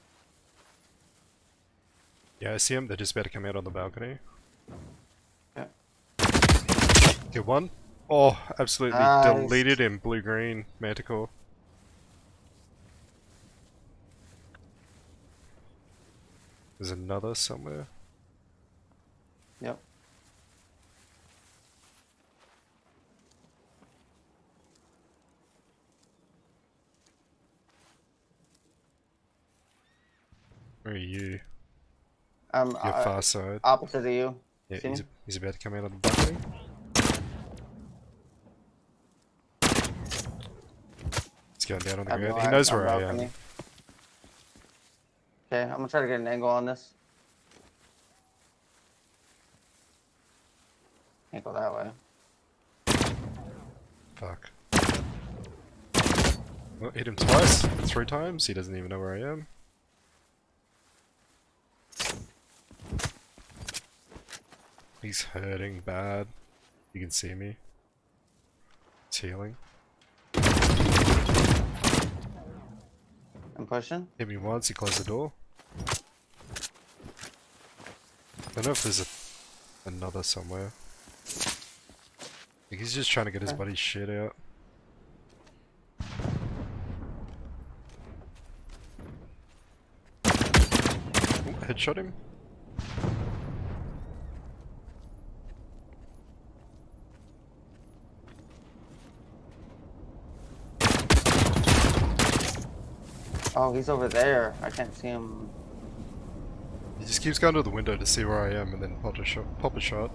Yeah, I see him. They just better come out on the balcony. Yeah. Get one. Oh, absolutely deleted in blue-green manticore. There's another somewhere. Yep. Where are you?
Um, You're uh, far side. Opposite of you. Yeah, he's, a,
he's, about to come out of the balcony. He's going down on the i
ground. he knows I'm where I am. Okay, I'm gonna try to get an angle on this. Can't go that
way. Fuck. Well, hit him twice, three times. He doesn't even know where I am. He's hurting bad. You can see me. It's healing. I'm pushing. Hit me once, he closed the door. I don't know if there's a, another somewhere. Like he's just trying to get his buddy's shit out. headshot him.
Oh, he's over there. I can't see him.
He just
keeps going to the window to see where I am and then pop a shot. Pop a shot.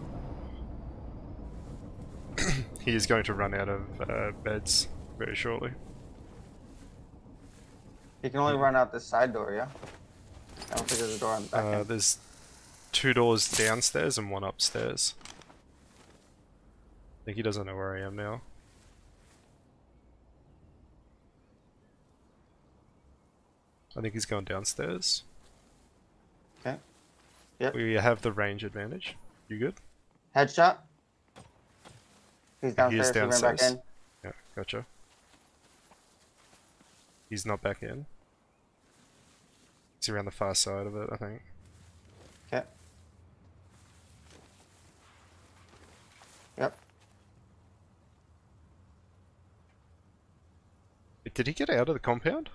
he is going to run out of uh, beds very shortly.
He can only run out this side door, yeah? I don't think there's a door on the back uh,
There's two doors downstairs and one upstairs. I think he doesn't know where I am now. I think he's going downstairs. Okay. Yep. We have the range advantage. You good?
Headshot.
He's downstairs. He downstairs. He back in.
Yeah, gotcha. He's not back in. He's around the far side of it, I think.
Okay. Yep.
Did he get out of the
compound?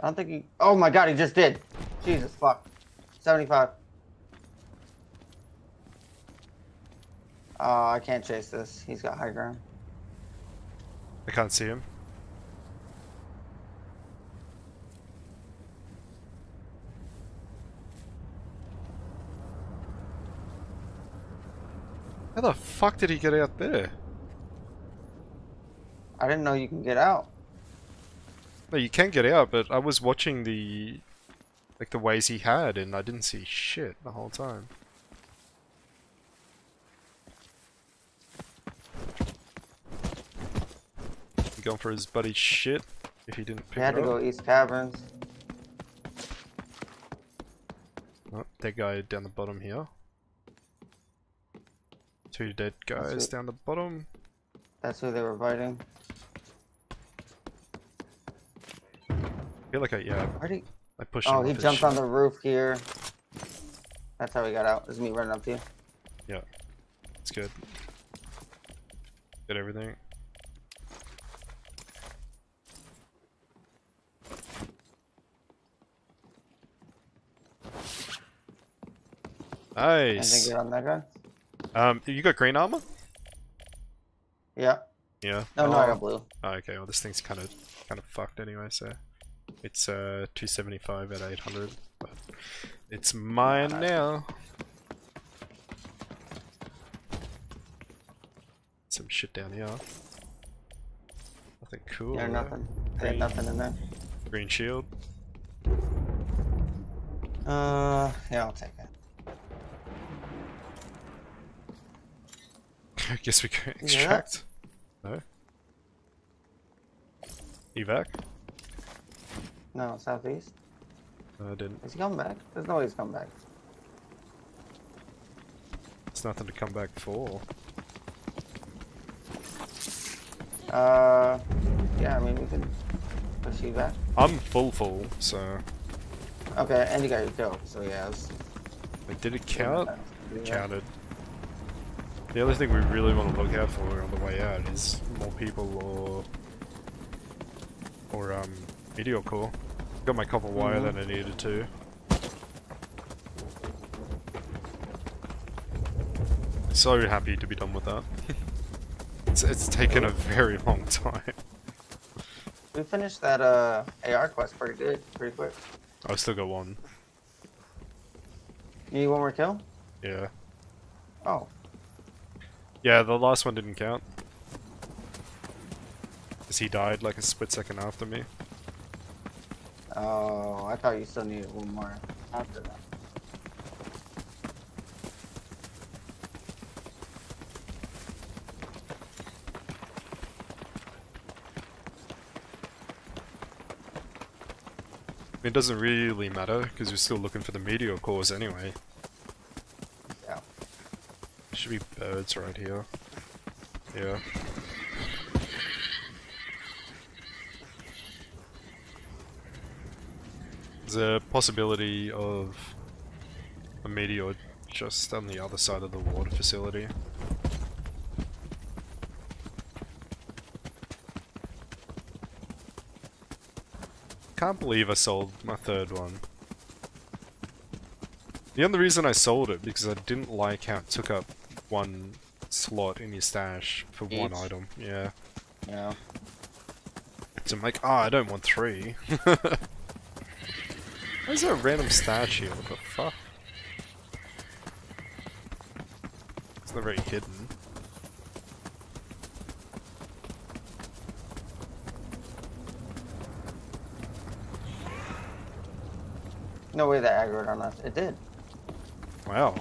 I don't think he... Oh my god, he just did. Jesus fuck. 75. Oh, I can't chase this. He's got high ground.
I can't see him. How the fuck did he get out there? I didn't know you can get out. No, you can get out, but I was watching the... Like, the ways he had, and I didn't see shit the whole time. He going for his buddy's shit, if he didn't pick he had to up. go east caverns. Oh, that guy down the bottom here. Two dead guys down the bottom. That's who they were fighting. I feel like I, yeah. Where I pushed Oh, he jumped on the
roof here. That's how he got out. Is me running up to you.
Yeah. It's good. Get everything. Nice. you on that Um, you got green armor?
Yeah. Yeah.
No, no, I got oh. blue. Oh, okay, well this thing's kind of kind of fucked anyway, so. It's uh, 275 at 800, but it's mine now. Some shit down here.
Nothing cool. Yeah, nothing. Green, yeah, nothing in there. Green shield. Uh, yeah, I'll take it.
I guess we can extract. Yeah. No.
Evac. No, southeast. No, I didn't. Is he back? There's no way he's come back.
It's nothing to come back for.
Uh, yeah, I mean, we can push you back.
I'm full full, so...
Okay, and you got your kill, so yeah, was... Wait, did it count?
It counted. The only thing we really want to look out for on the way out is more people or... or, um, meteor core. Got my copper wire mm -hmm. that I mm-hmm. needed to. So happy to be done with that. it's, it's taken a very long time.
We finished that uh, AR quest pretty good, pretty quick.
Oh, I still got one.
You need one more kill? Yeah. Oh.
Yeah, the last one didn't count. Because he died like a split second after me.
Oh, I thought you still needed one more after that.
it doesn't really matter, because you're still looking for the meteor cores anyway. Yeah. There should be birds right here. Yeah. the possibility of a meteor just on the other side of the water facility. Can't believe I sold my third one. The only reason I sold it because I didn't like how it took up one slot in your stash for Each. one item. Yeah. Yeah. So I'm like, ah, oh, I don't want three. Why is there a random statue? What the fuck? It's not very hidden.
No way that aggroed on us. It did.
Wow.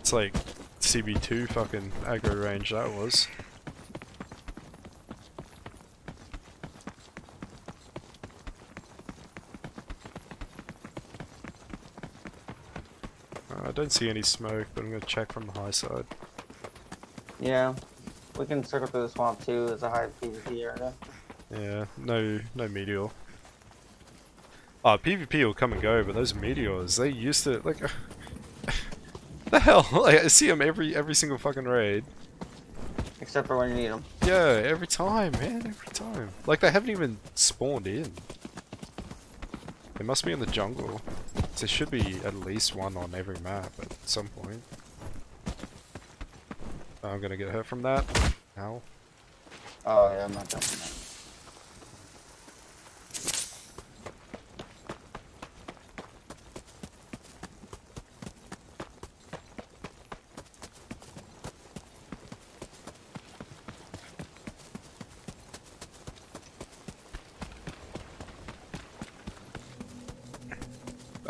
It's like CB2 fucking aggro range that was. don't see any smoke, but I'm gonna check from the high side.
Yeah, we can circle through the swamp too. It's a high PvP area.
Yeah, no, no meteor. oh, ah, PvP will come and go, but those meteors, they used to like. the hell, like, I see them every every single fucking raid. Except for when you need them. Yeah, every time, man, every time. Like they haven't even spawned in. They must be in the jungle there should be at least one on every map at some point. I'm gonna get hurt from that. Ow.
Oh yeah, I'm not jumping that.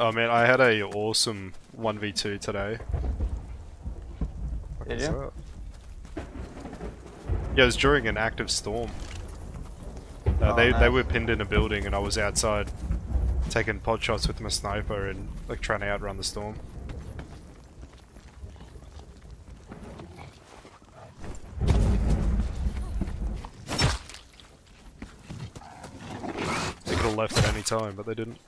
Oh man, I had a awesome 1v2 today. Did you? Yeah, it was during an active storm. Uh, oh, they, they were pinned in a building and I was outside taking pod shots with my sniper and like trying to outrun the storm. They could have left at any time, but they didn't.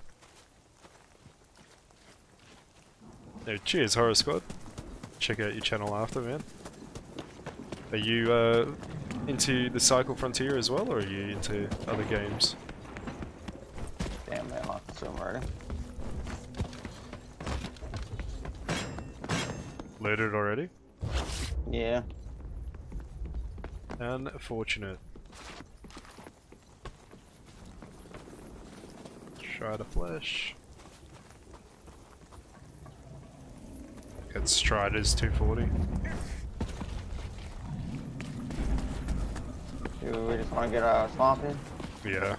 cheers, Horror Squad. Check out your channel after, man. Are you uh, into the Cycle Frontier as well, or are you into other games?
Damn, they're locked somewhere. Loaded already? Yeah.
Unfortunate. Try to flash. that Strider's 240.
Dude, we just want to get uh, swamping? Yeah.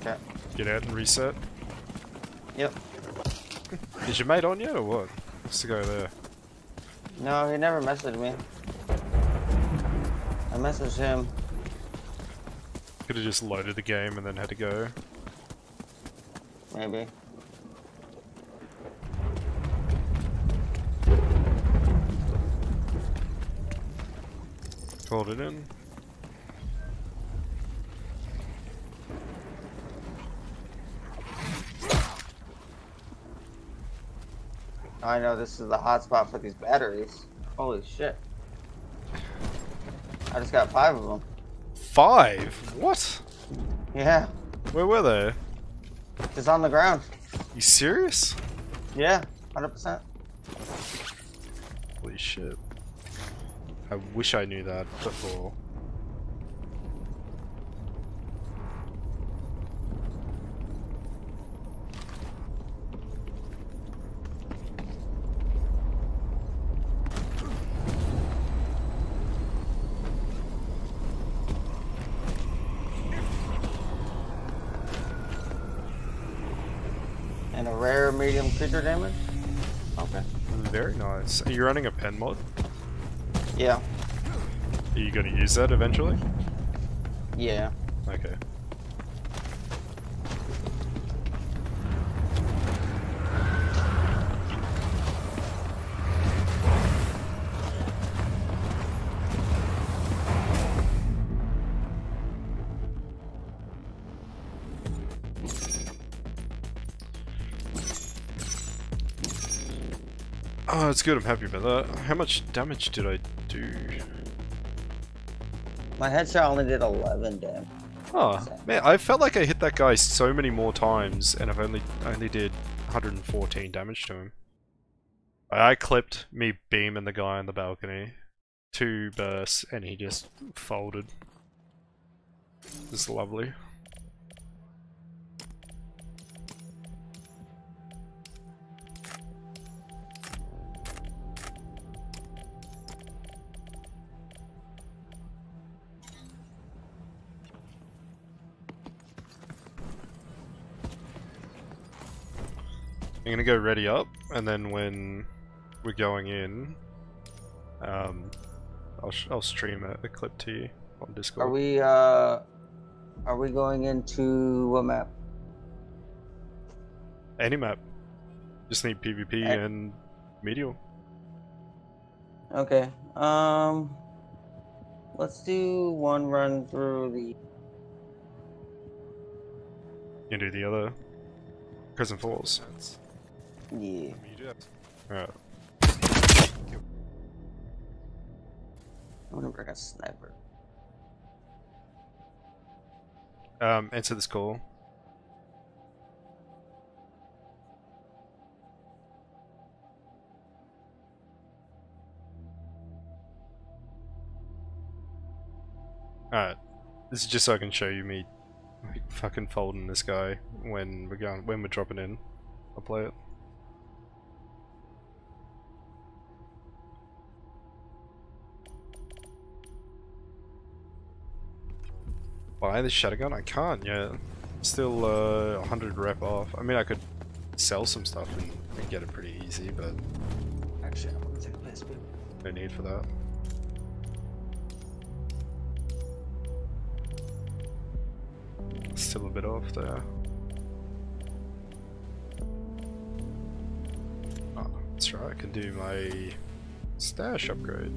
Okay.
Get out and reset. Yep. Is your mate on yet or what? Let's
go there. No, he never messaged me. I messaged him. Could have just loaded the game and then had to go. Maybe. Hold it in. I know this is the hotspot for these batteries. Holy shit. I just got five of them.
Five? What? Yeah. Where were they? Just on the ground. You serious? Yeah, 100%. Holy shit. I wish I knew that before.
And a rare medium creature damage? Okay.
Very nice. Are you running a pen mod?
Yeah. Are
you going to use that eventually?
Yeah. Okay.
Oh, it's good, I'm happy about that. How much damage did I
my headshot only did 11 damage.
Oh, man, I felt like I hit that guy so many more times and I've only only did 114 damage to him. I clipped me beaming the guy on the balcony, two bursts, and he just folded. It's lovely. I'm gonna go ready up, and then when we're going in, um, I'll, I'll stream a, a clip to you on Discord. Are we,
uh, are we going into what map? Any map.
Just need PvP eh. and medial.
Okay, um, let's do one run through the...
You do the
other Crescent Falls. Yeah. Yeah. I want to work a sniper. Um, into the school. Alright. This is just so I can show you me fucking folding this guy when we're going when we're dropping in. I'll play it. buy the shotgun? I can't yet. still uh, 100 rep off. I mean, I could sell some stuff and, and get it pretty easy, but... Actually, I'm gonna take a No need for that. Still a bit off there. Oh, that's right, I can do my stash upgrade.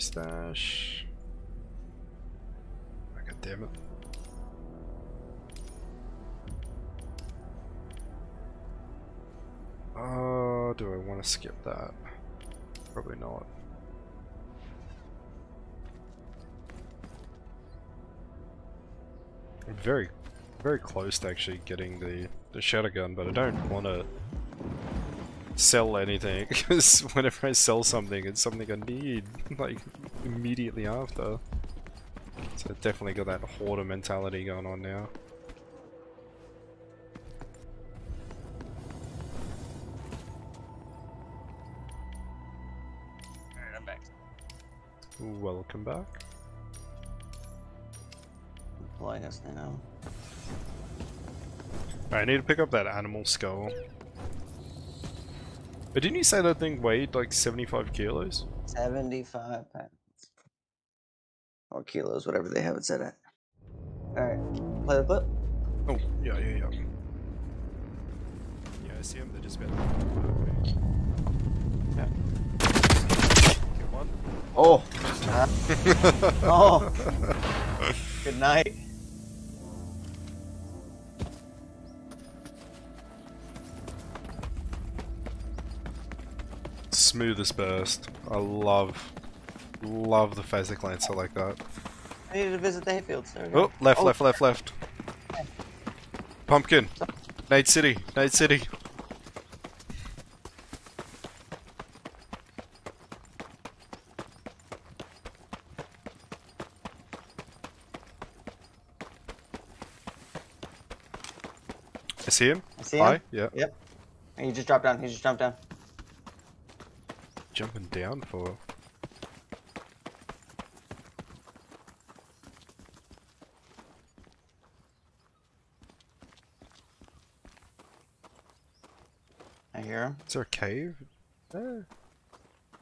Temporary stash. God damn it. Oh, do I want to skip that? Probably not. I'm very, very close to actually getting the, the shotgun, but I don't want to sell anything because whenever I sell something, it's something I need like immediately after. So i definitely got that hoarder mentality going on now. Alright, I'm back. Welcome back. Flying us now. I need to pick up that animal skull. But didn't you say that thing weighed like 75 kilos?
75 pounds. Or kilos, whatever they haven't said it. Alright, play the clip.
Oh, yeah, yeah, yeah. Yeah, I see them, they're just about to
Yeah. one. Oh! Uh, oh! Good night.
smoothest burst. I love, love the Phasic lancer like that.
I needed to visit the hayfield. Oh, left, oh. left, left,
left. Pumpkin. Night City. Night City.
I see him. I see him. Hi. Yeah. Yep. And he just dropped down. He just jumped down
jumping down for? I hear him. Is
there a cave?
There. Eh.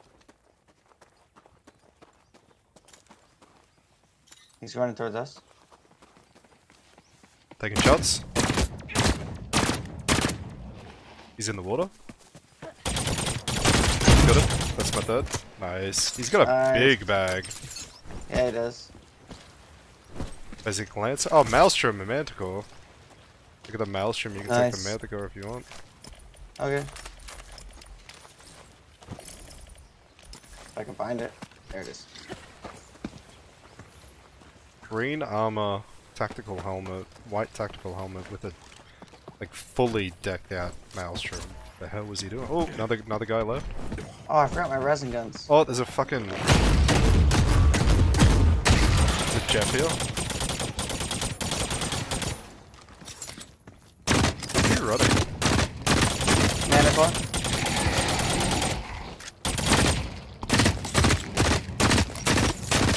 He's running towards us. Taking shots. He's in the water.
That's my third. Nice. He's got a nice. big bag.
Yeah, he does.
Phasic Lancer. Oh, Maelstrom and Manticore. Look at the Maelstrom. You can nice. take the Manticore if you want.
Okay. If I can find it. There it is.
Green armor, tactical helmet, white tactical helmet with a like fully decked out Maelstrom. The hell was he doing? Oh, another another guy left. Oh, I forgot my resin guns. Oh, there's a fucking... There's a jet here. What are you running?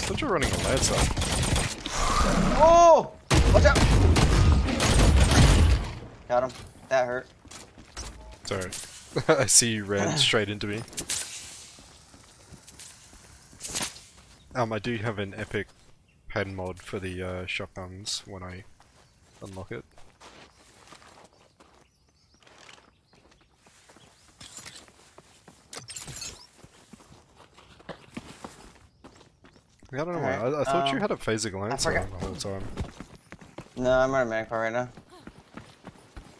Such a running lancer.
Oh! Watch out! Got him. That hurt. It's alright. I
see you ran straight into me. Um, I do have an epic pen mod for the uh, shotguns when I unlock it.
I don't know why. I, I, thought um, you had a phaser um, glancer on the whole time. No, I'm on a magpie right now.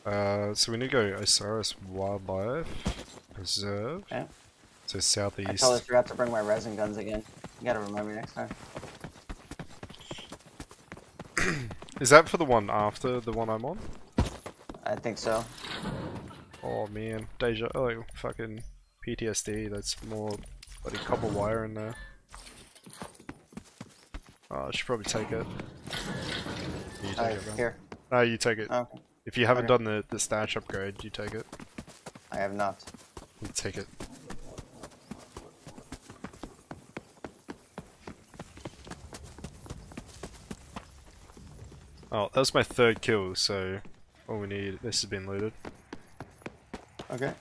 Uh, so we need to go Osiris Wildlife Preserve. to So southeast. I totally
forgot to bring my resin guns again. You gotta remember next time.
Is that for the one after the one I'm on? I think so. Oh man, deja, oh fucking PTSD, that's more bloody copper wire in there. Oh, I should probably take it. You take it, bro. Here. No, you take it. Oh, okay. If you haven't okay. done the, the stash upgrade, you take it. I have not. You take it. Oh, that was my third kill, so all we need, this has been looted. Okay.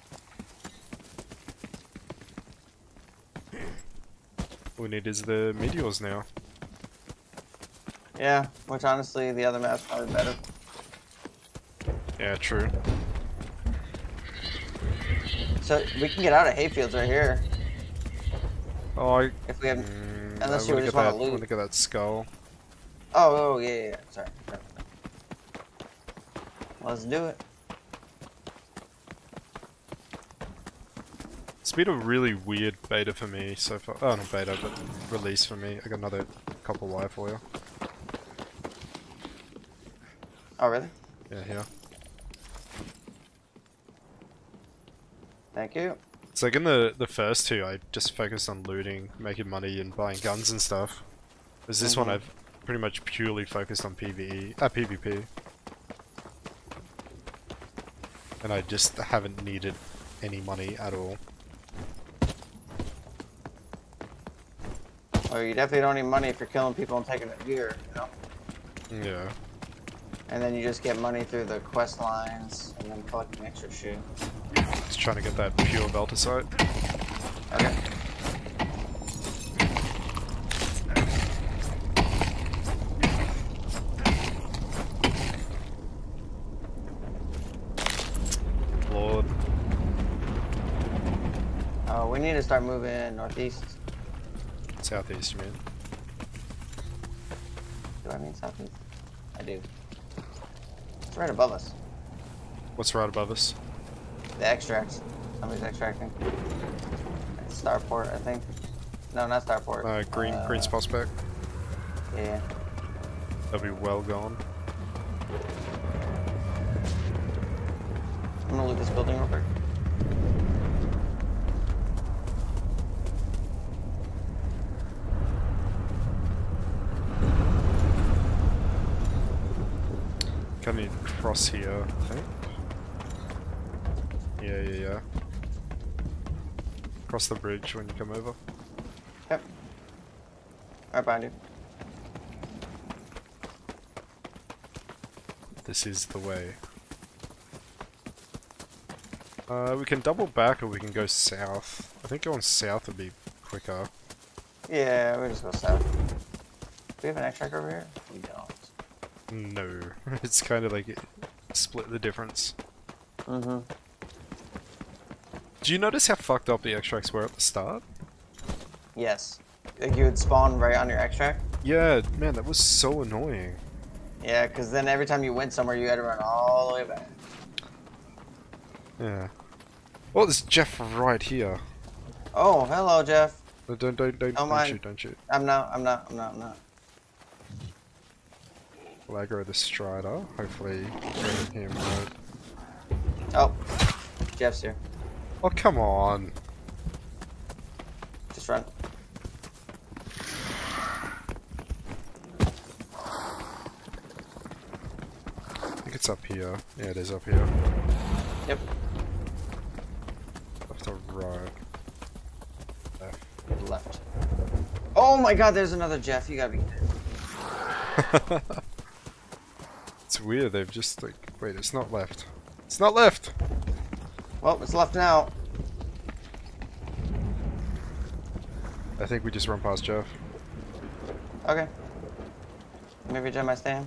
All we need is the
meteors now. Yeah, which honestly, the other map's probably better. Yeah, true. So we can get out of hayfields right here. Oh, I, if we have, mm, unless I you just want to loot. I want to get that skull. Oh, oh yeah, yeah, yeah. sorry. Let's do it.
It's been a really weird beta for me so far. Oh, not beta, but release for me. I got another copper wire for you. Oh, really? Yeah, here. Thank you. It's like in the, the first two, I just focused on looting, making money and buying guns and stuff. Is this mm -hmm. one mm-hmm. I've pretty much purely focused on PvE, uh, PvP. And I just haven't needed any money
at all. Well, oh, you definitely don't need money if you're killing people and taking their gear, you know? Yeah. And then you just get money through the quest lines and then collecting extra shit.
Just trying to get that pure belt aside.
to start moving northeast. Southeast, you mean? Do I mean southeast? I do. It's right above us. What's right above us? The extracts. Somebody's extracting. Starport, I think. No, not Starport. Uh, green, uh, green spot spec. Yeah. That'll be well gone. I'm gonna loot this building real quick.
across here, I think. Yeah, yeah, yeah. Cross the bridge when you come over. Yep. Right behind you. This is the way. Uh, we can double back or we can go south. I think going south would be quicker.
Yeah, we just go south. Do we have an x over here?
no. it's kind of like it split the difference. Mm hmm Do you notice how fucked up the extracts were at the start?
Yes. Like you would spawn right on your extract?
Yeah, man, that was so annoying.
Yeah, because then every time you went somewhere, you had to run all the way back.
Yeah. Well, oh, there's Jeff right here. Oh, hello, Jeff. No, don't, don't, don't, don't shoot, don't shoot.
I'm not, I'm not, I'm not, I'm not
we the Strider. Hopefully,
him. Oh, Jeff's here. Oh, come on. Just run.
I think it's up here. Yeah, it is up here. Yep. Left or right? Left. Left.
Oh my god, there's another Jeff. You gotta be
weird, they've just like... Wait, it's not left.
It's not left! Well, it's left now.
I think we just run past Jeff.
Okay. Maybe jump I stay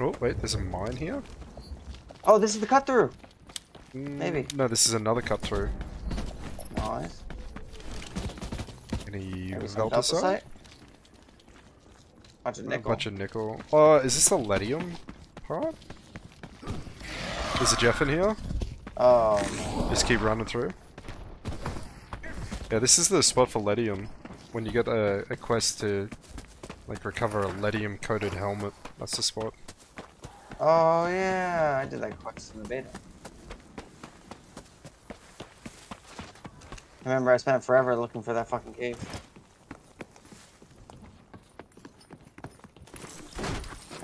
Oh, wait, there's a mine here? Oh, this is the cut through! Mm, Maybe. No, this is another cut through. Nice. Any help us out?
Bunch of nickel. A bunch of nickel.
Uh, is this a ledium part? Is a Jeff in here?
Oh.
Just keep running through. Yeah, this is the spot for ledium. When you get a, a quest to, like, recover a ledium-coated helmet, that's the
spot. Oh yeah, I did that quest in the beta. I remember I spent forever looking for that fucking cave.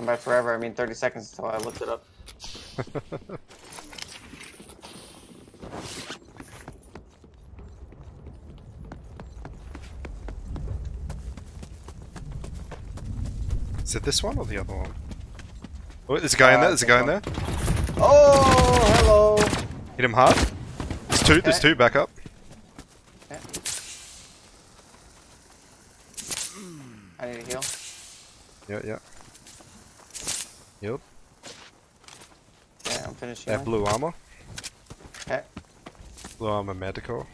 And by forever, I mean 30 seconds until I looked it up.
Is it this one or the other one? Oh, there's a guy uh, in there, there's a guy in there.
Oh, hello!
Hit him hard. There's two, okay. there's eh. two, back up. Okay.
Eh. I need a heal.
Yeah, yeah. Yep. Yeah,
I'm finishing.
that blue armor. Yeah.
Blue armor medical.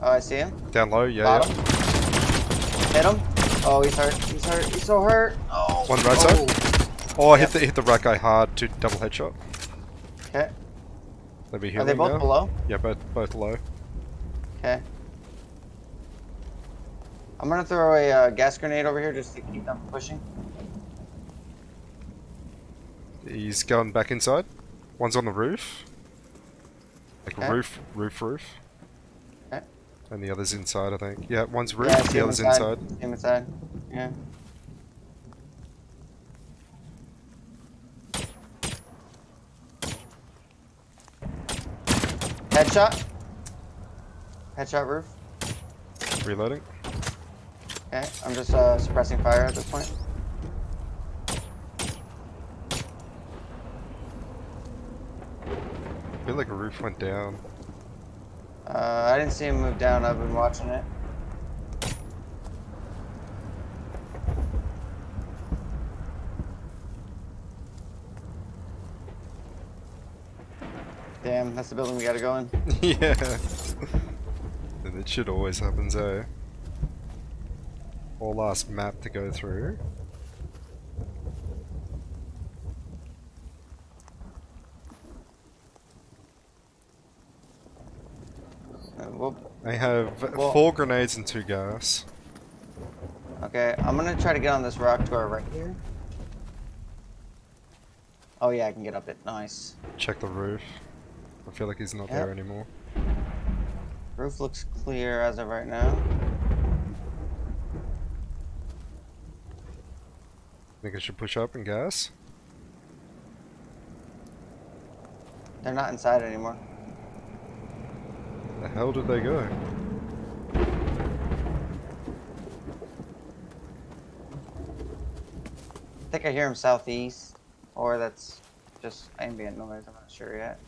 Oh, I see him. Down low, yeah. yeah.
Hit him. Oh, he's hurt. He's hurt. He's so hurt. Oh. One right oh.
side. Oh, oh yep. hit the hit the right guy hard to double headshot. Okay. Let me heal. Are they both now. below? Yeah, both both
low. Okay. I'm gonna throw a uh, gas grenade over here just to keep them pushing.
He's going back inside. One's on the roof. Like okay. roof, roof, roof. Okay. And the other's inside, I think. Yeah, one's roof, yeah, the other's inside.
inside. inside. Yeah. Headshot. Headshot roof. Reloading. Okay, I'm just uh, suppressing fire at this point. I feel like a roof went down. Uh, I didn't see him move down. I've been watching it. Damn, that's the building we gotta go in. yeah.
and it should always happen, so. Eh? or last map to go through.
I uh, have well, four
grenades and two gas.
Okay, I'm gonna try to get on this rock to our right here. Oh yeah, I can get up it. Nice.
Check the roof. I feel like he's not yep. there
anymore. Roof looks clear as of right now.
Think I should push up and gas?
They're not inside anymore.
The hell did they go?
I think I hear him southeast, or that's just ambient noise, I'm not sure yet.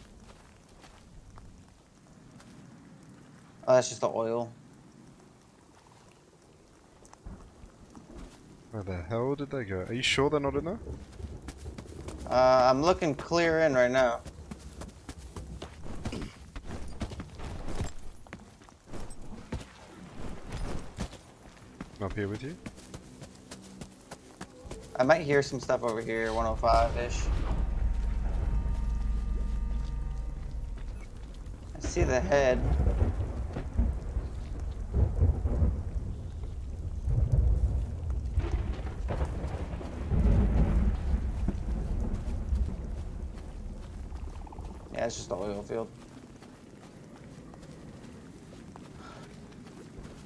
Oh, that's just the oil.
Where the hell did they go? Are you sure they're not in there?
Uh, I'm looking clear in right now. up here with you? I might hear some stuff over here, 105-ish. I see the head. battlefield.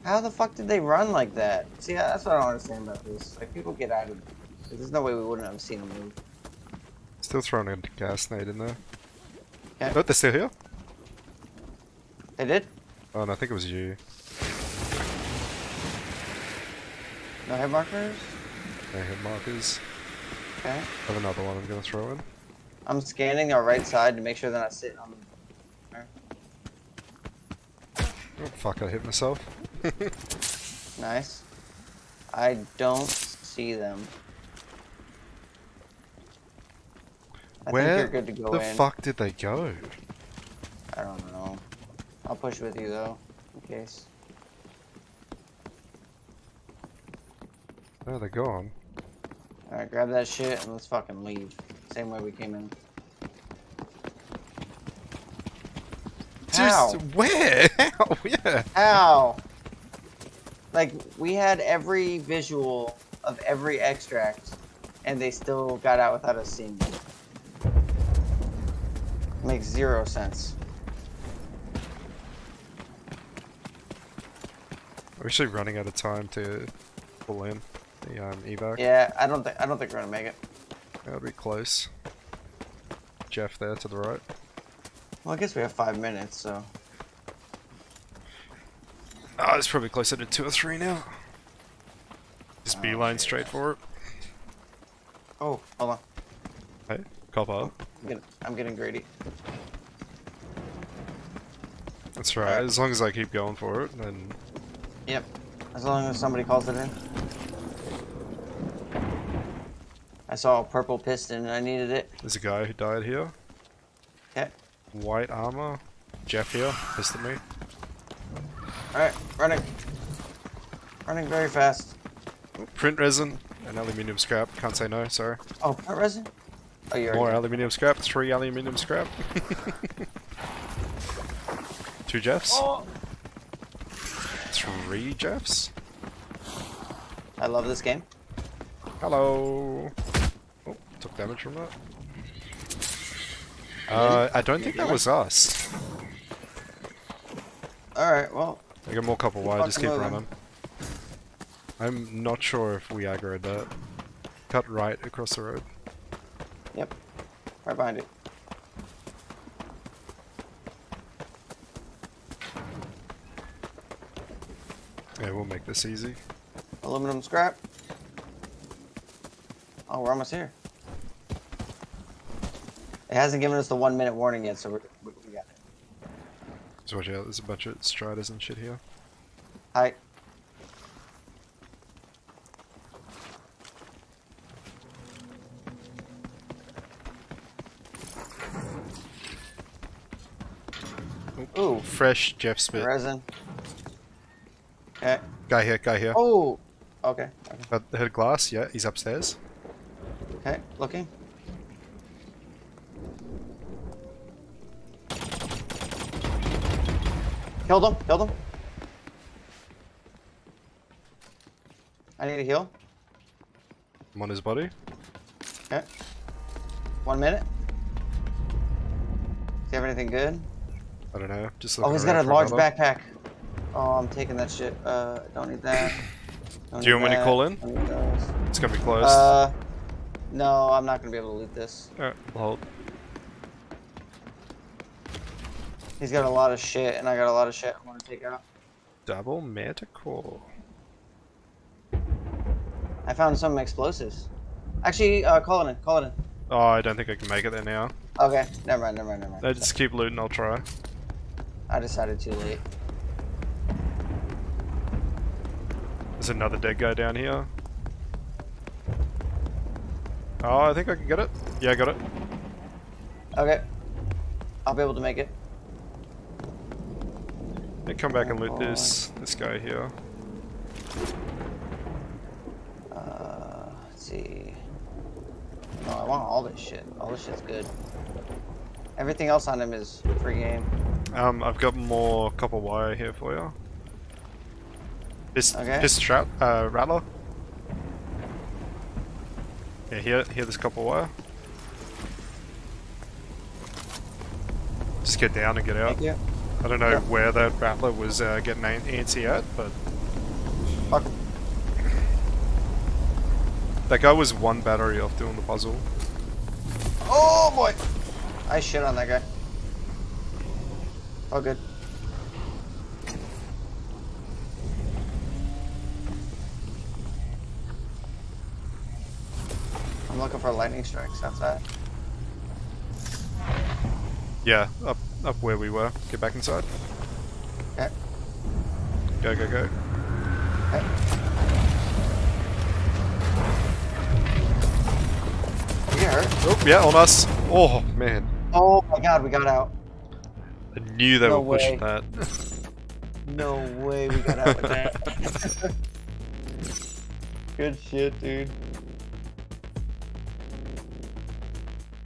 How the fuck did they run like that? See, that's what I don't understand about this. Like, people get out of... There's no way we wouldn't have seen them move. Still
throwing a gas nade in there. Yeah. Oh, they're still here? They did? Oh, no, I think it was you.
No hit markers? No hit markers. Okay. I have another one I'm gonna throw in. I'm scanning our right side to make sure they're not sitting on the
Oh, fuck, I hit myself.
nice. I don't see them. I Where the in. fuck
did they go?
I don't know. I'll push with you though, in case.
Oh, they're gone.
Alright, grab that shit and let's fucking leave. Same way we came in. How? where? How? Yeah. How? Like we had every visual of every extract, and they still got out without us seeing it. Makes zero sense.
We're actually running out of time to pull in the um, evac.
Yeah, I don't think I don't think we're gonna make it.
That would be close. Jeff there to the right.
Well, I guess we have five minutes, so.
Oh, it's probably closer to two or three now. Just oh, beeline okay. straight for it. Oh, hold on. Hey, cop up.
I'm getting, I'm getting greedy.
That's right. right. As long as I keep going for it, then.
Yep. As long as somebody calls it in. I saw a purple piston and I needed it. There's a guy who died here. Okay white armor. Jeff here, pissed at me.
Alright, running. Running very fast. Print resin and aluminium scrap. Can't say no, sorry.
Oh, print resin? Oh, you More
aluminium scrap, three aluminium scrap. Two Jeffs? Oh. Three Jeffs? I love this game. Hello! Oh, took damage from that. Uh, I don't think that was us.
Alright, well. I got more copper wire. just keep running.
I'm not sure if we aggroed that. Cut right across the road.
Yep. Right behind it. Yeah, we'll make this easy. Aluminum scrap. Oh, we're almost here. It hasn't given us the one minute warning yet, so we're, we,
we got it.
So watch out, there's
a bunch of striders and shit here. Hi. Ooh. Fresh Jeff Smith. Resin. Okay. Guy here, guy here. Oh! Okay. okay. Head glass, yeah, he's upstairs.
Okay, looking. Killed them, Killed them. I need a heal. I'm on his body. Okay. One minute. Do you have anything good?
I don't know. Just oh, he's got a large another. backpack.
Oh, I'm taking that shit. Uh, don't need that. Don't Do you want that. me to call in? It's gonna be closed. Uh, no, I'm not gonna be able to loot this. Alright, we'll hold. He's got a lot of shit, and I got a lot of shit I want to take out.
Double medical.
I found some explosives. Actually, uh, call it in. Call it in.
Oh, I don't think I can make it there now.
Okay, never mind, never mind, never mind. No,
just keep looting. I'll try.
I decided too late.
There's another dead guy down here.
Oh, I think I can get it. Yeah, I got it. Okay. I'll be able to make it
come back and loot this this guy here. Uh, let's see.
No, I want all this shit. All this shit's good. Everything else on him is free game.
Um, I've got more copper wire here for you. This okay. this uh, rattler. Yeah, here here this copper wire. Just get down and get out. I don't know yeah. where that rattler was uh, getting antsy at, but... That guy was one battery off doing the puzzle.
Oh
boy! I shit on that guy. All good. I'm looking for lightning strikes outside.
Yeah, up up where we were. Get back inside. Yeah. Go, go, go. Uh. Oh, yeah, on us. Oh, man.
Oh my god, we got out.
I knew they no were way. pushing that.
no way we got out with that. Good shit, dude.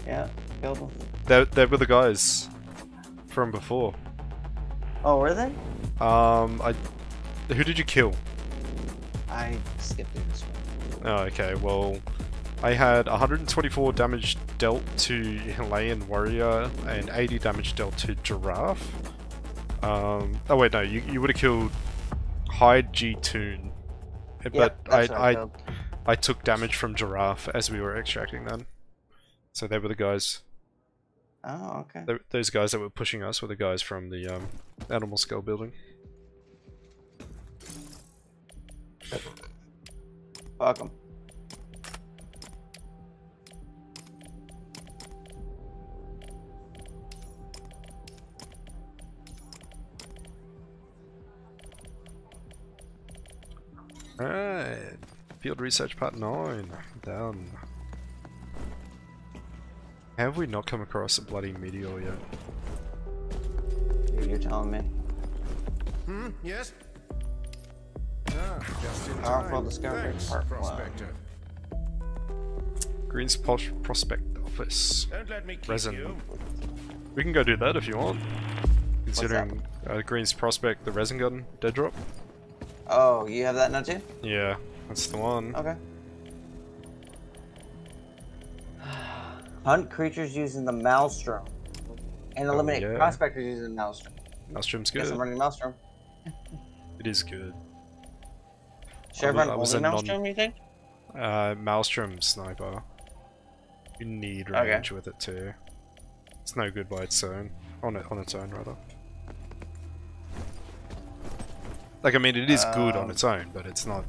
Yeah, killed them.
They're, they're with the guys from before. Oh, were they? Um, I. Who did you kill?
I skipped through this one.
Oh, okay. Well, I had 124 damage dealt to Himalayan warrior and 80 damage dealt to giraffe. Um, oh wait, no, you, you would have killed Hyde G Toon, eh, but I I, I, I took damage from giraffe as we were extracting them, so they were the guys. Oh, okay. The, those guys that were pushing us were the guys from the um, animal skull building.
Fuck them.
Alright,
field research part 9, done. Have we not come across a bloody meteor yet? You're telling me. Hmm, yes? Ah, just in time. Thanks, prospector. Green's Prospect Office. Don't let me Resin. You. We can go do that if you want. Considering uh, Green's Prospect, the resin gun, dead drop.
Oh, you have that now too?
Yeah, that's the one.
Okay. Hunt creatures using the Maelstrom. And oh, eliminate oh, yeah. prospectors using the Maelstrom. Maelstrom's good. I'm running Maelstrom. it is good. Should I, run only Maelstrom, you think?
Uh, Maelstrom Sniper. You need range okay. with it too. It's no good by its own. On it, on its own rather. Like I mean, it is um, good on um, its own, but it's not.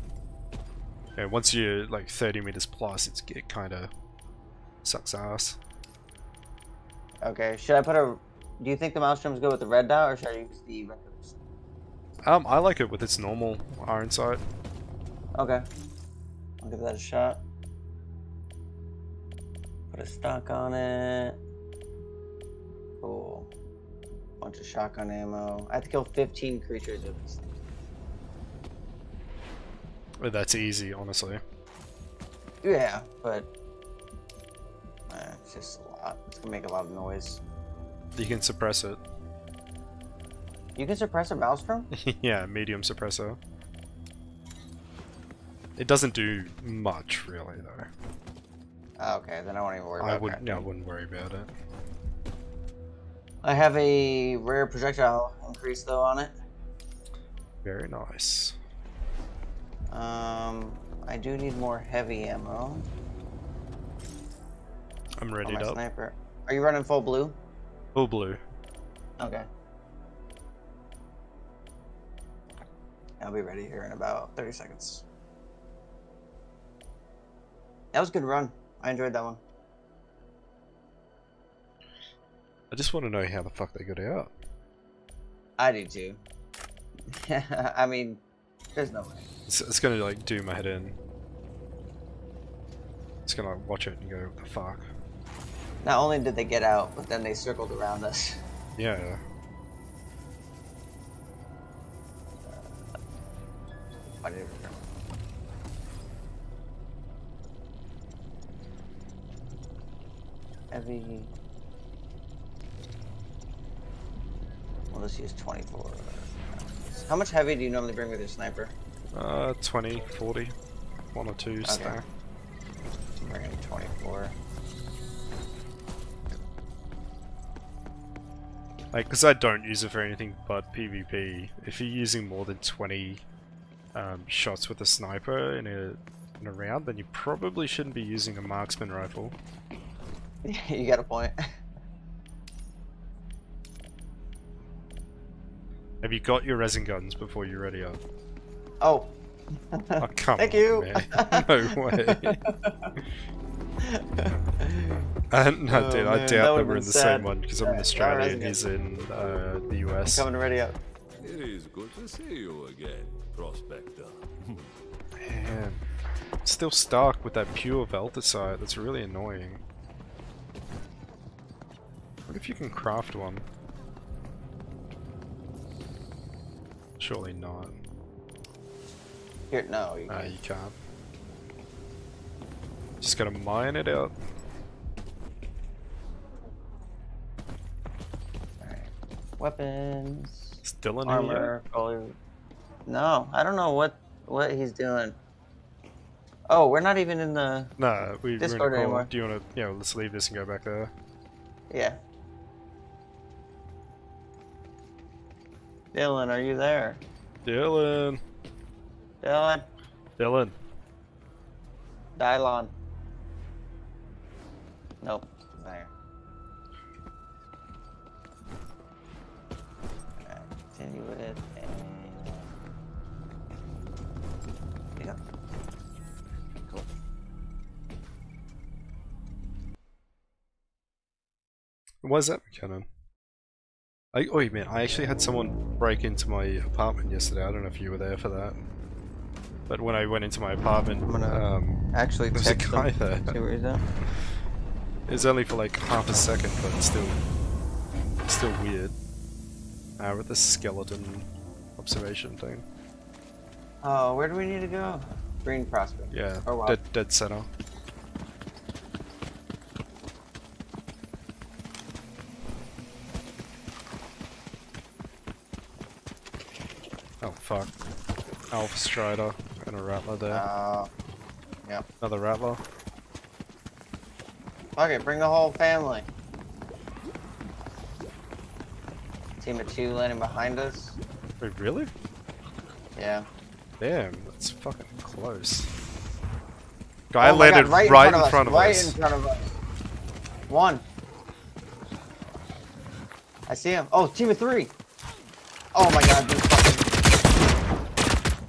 You once you're like 30 meters plus, it's, it kind of Sucks ass.
Okay, should I put a... Do you think the Maelstrom's good with the red dot, or should I use the red Um, I like it with its normal iron sight. Okay. I'll give that a shot. Put a stock on it. Cool. Bunch of shotgun ammo. I have to kill 15 creatures with this
thing. That's easy, honestly.
Yeah, but it's just a lot.
It's gonna make a lot of noise. You can suppress it.
You can suppress a maelstrom?
yeah, medium suppressor. It doesn't
do much, really, though. Ah, okay, then I won't even worry I would, No, I wouldn't worry about it. I have a rare projectile increase, though, on it. Very nice. Um, I do need more heavy ammo. I'm ready to. Sniper. Are you running full blue? Full blue. Okay. I'll be ready here in about 30 seconds. That was a good run. I enjoyed that one.
I just want to know how the fuck they got out.
I do too. I mean, there's no way.
It's, it's, gonna like do my head in. It's gonna like watch it and go, what the fuck?
Not only did they get out, but then they circled around us. Yeah. Uh, Heavy. Well, this use 24. How much heavy do you normally bring with your sniper?
Uh, 20, 40. One or two okay. stack.
I'm bringing 24.
Like, because I don't use it for anything but PvP. If you're using more than 20 um, shots with a sniper in a, in a round, then you probably shouldn't be using a marksman rifle. you got a point. Have you got your resin guns before you're ready up?
Oh. oh come Thank on, you. Man. No way uh, no, oh, dude, man, I
doubt that we're in the sad. same one because I'm in Australia and he's in uh, the US. I'm coming ready up.
It is good to see you again, prospector.
man, still stuck with that pure Veltasite. That's really annoying. What if you can craft one? Surely not.
Here, no, you, uh, you
can't. Just gotta mine it out.
Weapons. Still in armor. No, I don't know what what he's doing. Oh, we're not even in the nah, we, Discord we anymore. Do you want to? You know, let's leave this and go back there. Yeah. Dylan, are you there? Dylan. Dylan. Dylan. Dylan. Nope, fire. not continue with it and yeah. Cool.
Why is that McKinnon? I, oh man, I actually had someone break into my apartment yesterday. I don't know if you were there for that. But when I went into my apartment, I'm gonna um, actually there's a guy them. there. See where he's at. It's only for like half a second, but it's still, still weird. Uh, with the skeleton observation thing.
Oh, where do we need to go? Green Prospect. Yeah, Oh wow. dead,
dead center. Oh, fuck. Alpha Strider and a Rattler there. Uh, Yeah. Another Rattler.
Fuck it, bring the whole family. Team of two landing behind us. Wait, really? Yeah.
Damn, that's fucking close.
Guy oh landed God, right, right, in front of us. In
front of right us. in front of us. One. I see him. Oh, team of three. Oh my God, dude. Fucking...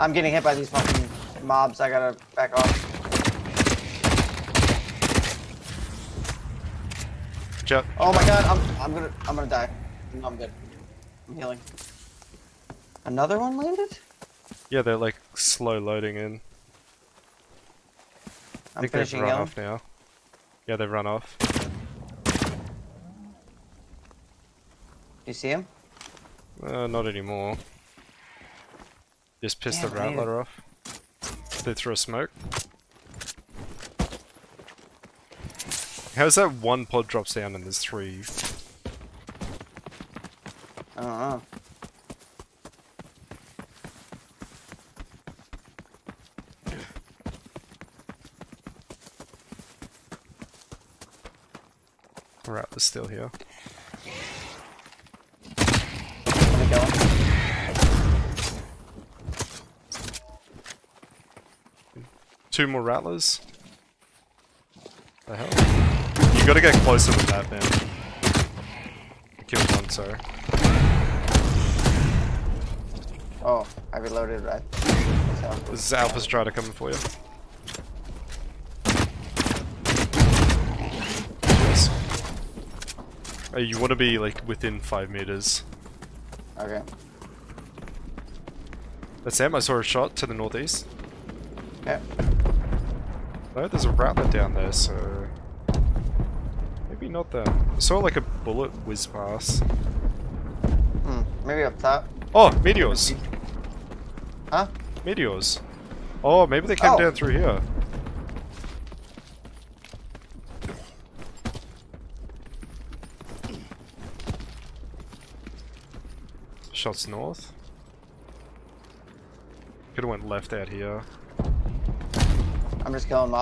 I'm getting hit by these fucking mobs. I gotta back off. Good Oh my god, I'm I'm gonna I'm gonna die. No, I'm good. I'm healing. Another one landed?
Yeah, they're like slow loading in. I'm think they've run off now. Yeah, they've run off. You see him? Uh, not anymore. Just pissed yeah, the rattler off they throw smoke. How's that one pod drops down and there's three? I don't know. we're still here. Two more rattlers. The hell? You gotta get closer with that, man. Killed one, sorry.
Oh, I reloaded right. This is
Alpha trying to come for you. Yes. Hey, oh, you wanna be like within five meters. Okay. That's him, I saw a shot to the northeast. Yeah. No, there's a rattler down there, so... Maybe not that. I saw like a bullet whiz past. Hmm,
maybe up top.
Oh, meteors! Huh? Meteors. Oh, maybe they came oh. down through here. Shots north. Could've went left out here. I'm just killing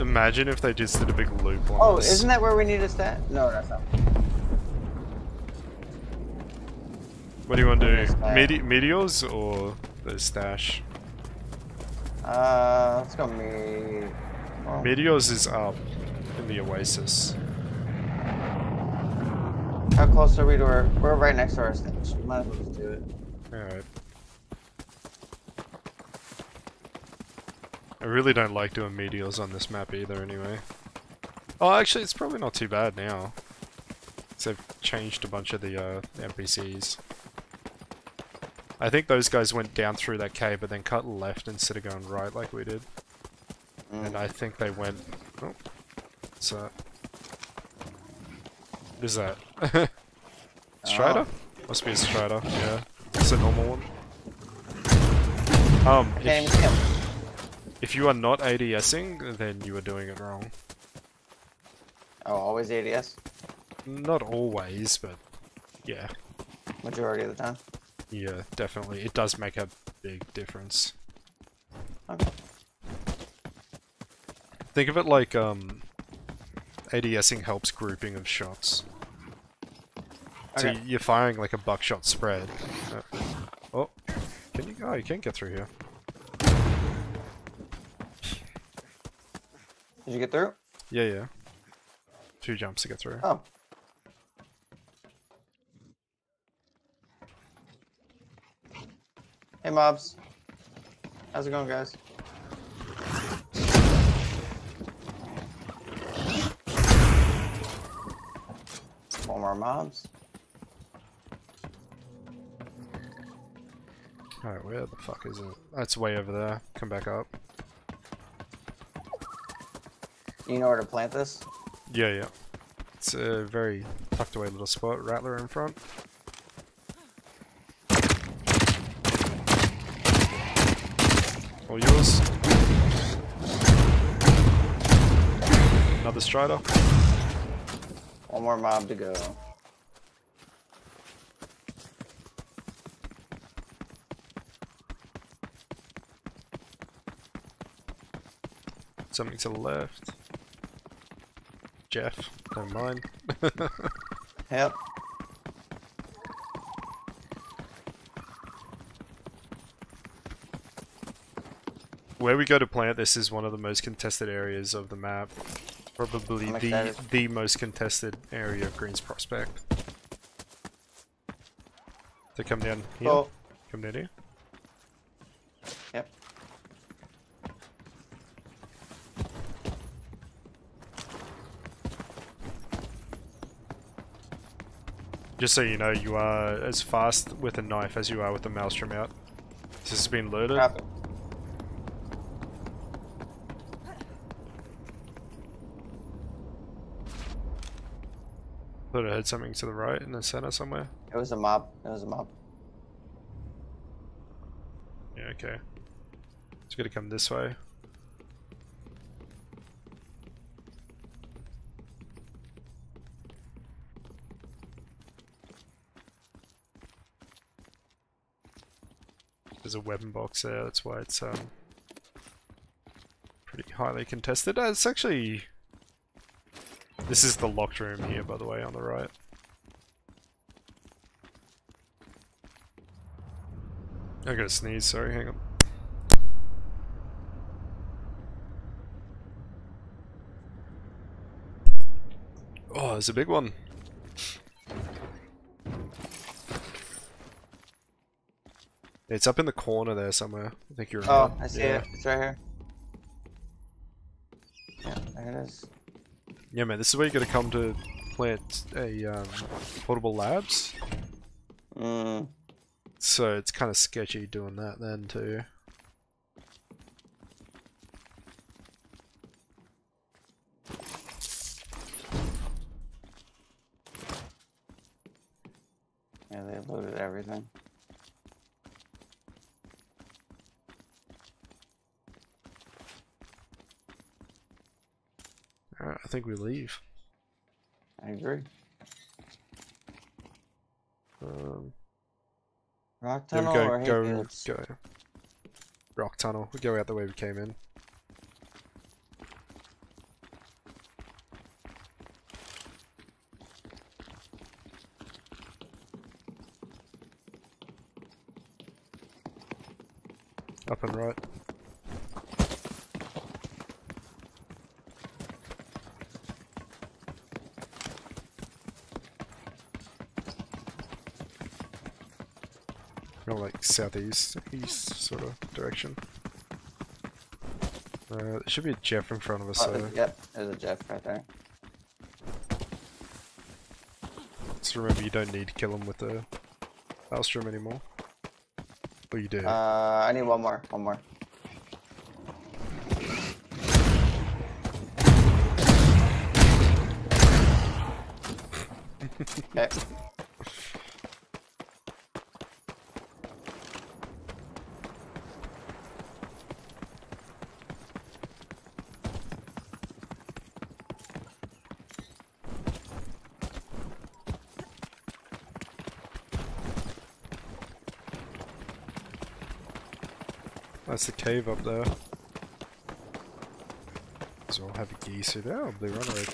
Imagine if they just did a big loop on Oh, us. isn't
that where we need to stay? No, that's not.
What do you want to do? Mete meteors or the stash?
Uh, let's go me. Oh. Meteors is up the oasis. How close are we to our... We're right next to our station. Might as well just do it. Alright.
I really don't like doing medials on this map either anyway. Oh, actually, it's probably not too bad now. They've changed a bunch of the uh, NPCs. I think those guys went down through that cave, but then cut left instead of going right like we did. Mm. And I think they went... Oh. What's that? Who's that? Strider? Oh. Must be a Strider, yeah. It's a normal one. Um, if, if you are not ADSing, then you are doing it wrong.
Oh, always ADS?
Not always, but yeah. Majority of the time? Yeah, definitely. It does make a big difference. Okay. Think of it like, um, ADSing helps grouping of shots. Okay. So you're firing like a buckshot spread. Uh, oh, can you? Oh, you can not get through here.
Did you get
through?
Yeah, yeah. Two jumps to get through. Oh.
Hey, mobs. How's it going, guys? mobs.
Alright, where the fuck is it? That's way over there. Come back up.
You know where to plant this?
Yeah, yeah. It's a very tucked away little spot. Rattler in front. All yours. Another strider.
One more mob to go.
something to the left. Jeff, Don't mind. yep. Where we go to plant this is one of the most contested areas of the map. Probably the, the most contested area of Green's Prospect. So come down here. Oh. Come down here. Just so you know, you are as fast with a knife as you are with a maelstrom out. This has been loaded. Perfect. Thought I heard something to the right in the center somewhere.
It was a mob. It was a mob. Yeah, okay.
It's gonna come this way. there's a weapon box there, that's why it's um, pretty highly contested. Uh, it's actually... This is the locked room here, by the way, on the right. I gotta sneeze, sorry, hang on. Oh, it's a big one. It's up in the corner there somewhere. I think you're. Oh, I see yeah. it. It's right here. Yeah, there it is. Yeah, man, this is where you're gonna come to plant a um, portable labs. Mm. So it's kind of sketchy doing that then too. think we leave. I agree. Um,
Rock tunnel yeah, go, or go,
go, Rock tunnel. We go out the way we came in. northeast, east sort of direction. Uh, there should be a Jeff in front of us. Oh, there's,
yep, there's a Jeff right there.
Just remember, you don't need to kill him with the
Maelstrom anymore. But you do. Uh, I need one more, one more.
That's the cave up there. So I'll have a geese there. Oh, they run away.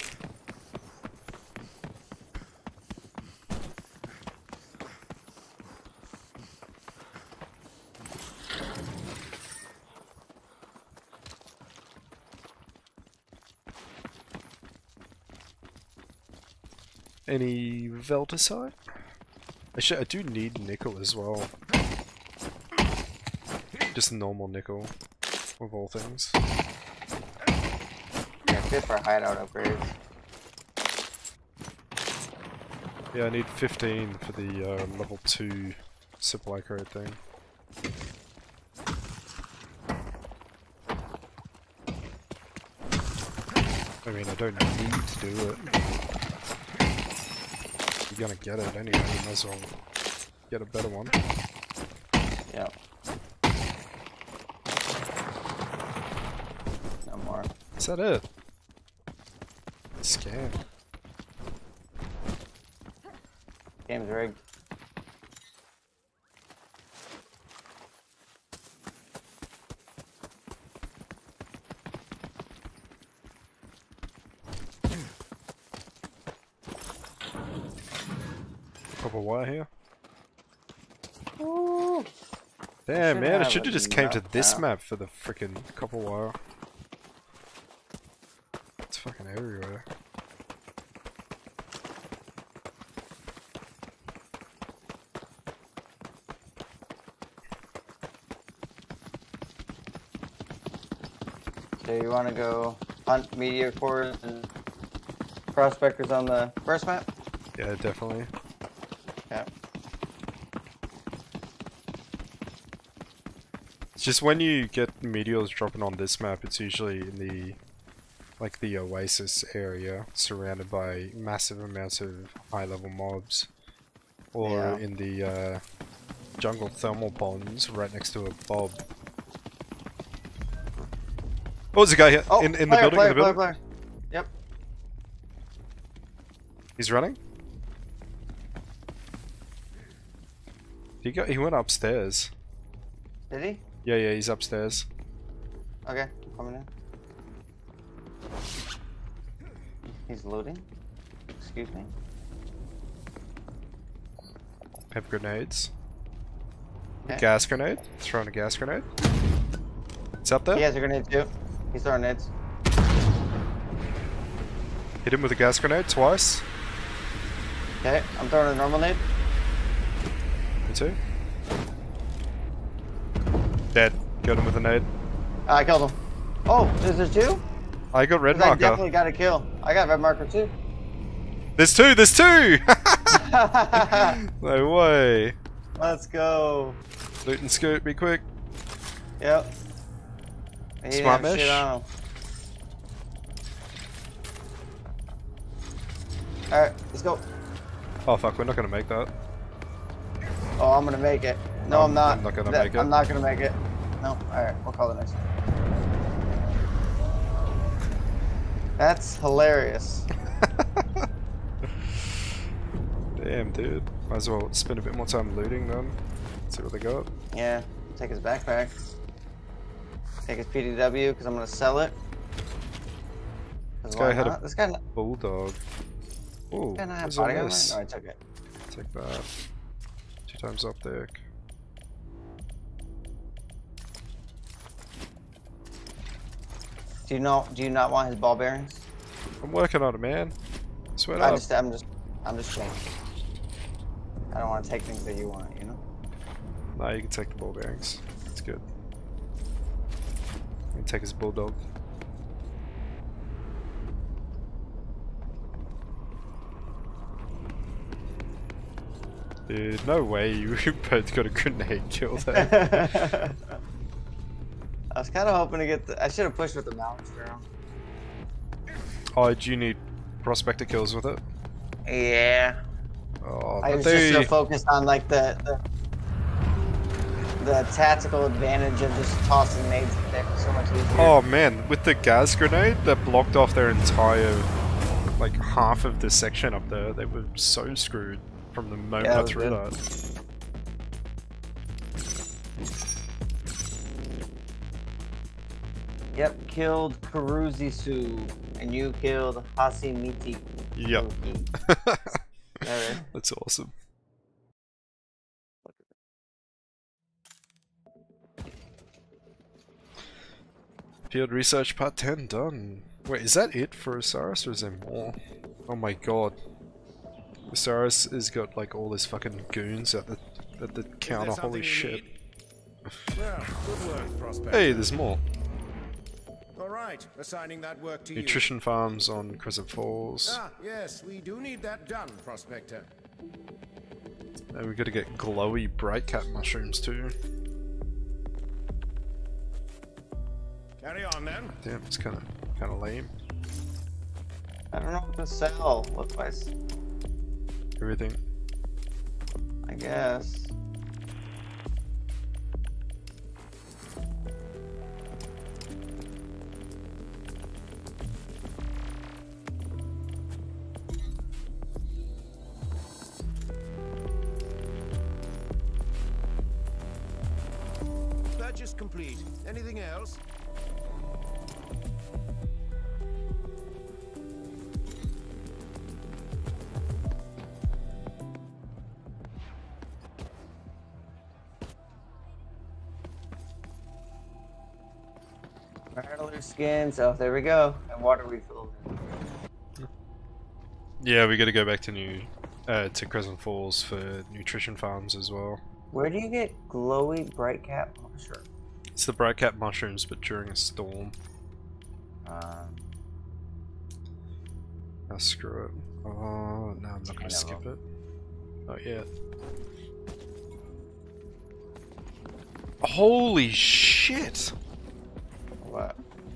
Any Veltasite? Actually, I do need nickel as well. Just normal nickel, of all things.
Yeah, good for hideout upgrades.
Yeah, I need 15 for the uh, level 2 supply code thing. I mean, I don't need to do it. You're gonna get it anyway, you might as well get a better one. Yeah. Is that it? Scam. Game's rigged. Couple wire here.
Ooh. Damn, man, I should have just came to this
map for the freaking copper wire.
want to go hunt media cores and prospectors on the first map? Yeah, definitely. Yeah.
It's just when you get meteors dropping on this map, it's usually in the like the oasis area surrounded by massive amounts of high level mobs or yeah. in the uh, jungle thermal ponds right next to a bob Oh, there's a guy here. Oh, in, in player, the building. Player, in the building. Player, yep. He's running. He got. He went upstairs. Did he? Yeah, yeah. He's upstairs.
Okay, coming in. He's loading. Excuse me.
Have grenades. Okay. Gas grenade. Throwing a gas grenade. It's up there. He has a grenade too. He's throwing nades. Hit him with a gas grenade twice. Okay, I'm throwing a normal nade. Me too. Dead. Killed him with a nade.
Uh, I killed him. Oh, is there two?
I got red marker. I definitely
got a kill. I got red marker too.
There's two, there's two! no way. Let's go. Loot and scoot, be quick. Yep. Smart mesh?
Alright, let's go.
Oh fuck, we're not gonna make that.
Oh, I'm gonna make it. No, I'm not. I'm not gonna make it. I'm not gonna make it. No, alright, we'll call the next one. That's hilarious.
Damn, dude. Might as well spend a bit more time looting them. See what they got.
Yeah, take his backpack. Take his PDW because I'm gonna sell it. This guy had not? a
this guy not... bulldog.
Oh, and I have body gun. No, I took it.
Take that. Two times up there.
Do you not do you not want his ball bearings?
I'm working on it, man. Sweat I Just,
I'm just I'm just saying. I don't want to take things that you want, you know.
Nah, you can take the ball bearings. That's good and take his bulldog. Dude, no way you both got a grenade kill
there. I was kind of hoping to get the... I should have pushed with the mountain girl.
Oh, do you need prospector kills with it?
Yeah. Oh, I was they... just so focused on like the, the the tactical advantage of just tossing nades at them so much easier. Oh
man, with the gas grenade that blocked off their entire, like half of the section up there, they were so screwed from the moment yeah, I threw that.
Yep, killed Karuzisu, and you killed Hasimiti.
Yep. That's awesome.
Field research part 10 done. Wait, is that it for Osiris or is there more? Oh my god. Osiris has got like all his fucking goons at the at the counter, holy shit. Well, work, hey, there's more. Alright, assigning that work to Nutrition you. farms on Crescent Falls. Ah, yes, we do need that done, Prospector. And we gotta get glowy bright cap mushrooms too.
Carry on then.
Damn, it's kind of kind of lame. I don't know what to
sell. What price? Everything. I guess. Purchase complete. Anything else? skins. Oh, there we go. And water refill.
Yeah, we got to go back to New uh, to Crescent Falls for nutrition farms as well.
Where do you get glowy bright cap
mushroom? It's the bright cap mushrooms, but during a storm. Um. Oh, screw it. Oh no, I'm not gonna skip it. Not yet. Holy shit! What?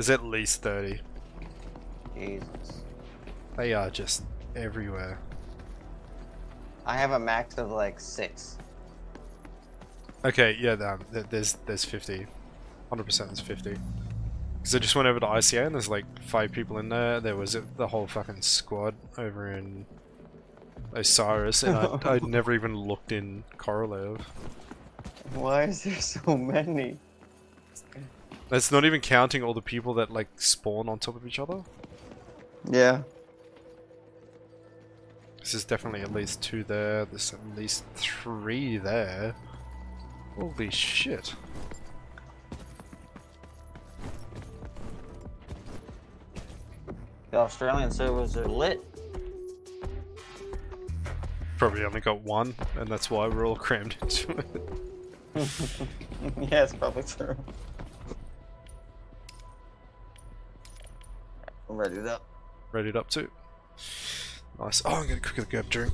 There's at least 30. Jesus. They are just
everywhere. I have a max of like six.
Okay, yeah, there's there's 50. 100% is 50. Because I just went over to ICA and there's like five people in there. There was the whole fucking squad over in Osiris, and I'd, I'd never even looked in Korolev.
Why is there so many?
That's not even counting all the people that like spawn on top of each other. Yeah. This is definitely at least two there. There's at least three there.
Holy shit. The Australian servers are lit.
Probably only got one, and that's why we're all crammed into it.
yeah, it's probably true. I'm ready it up.
Ready it up too. Nice. Oh, I'm gonna quickly grab Drew.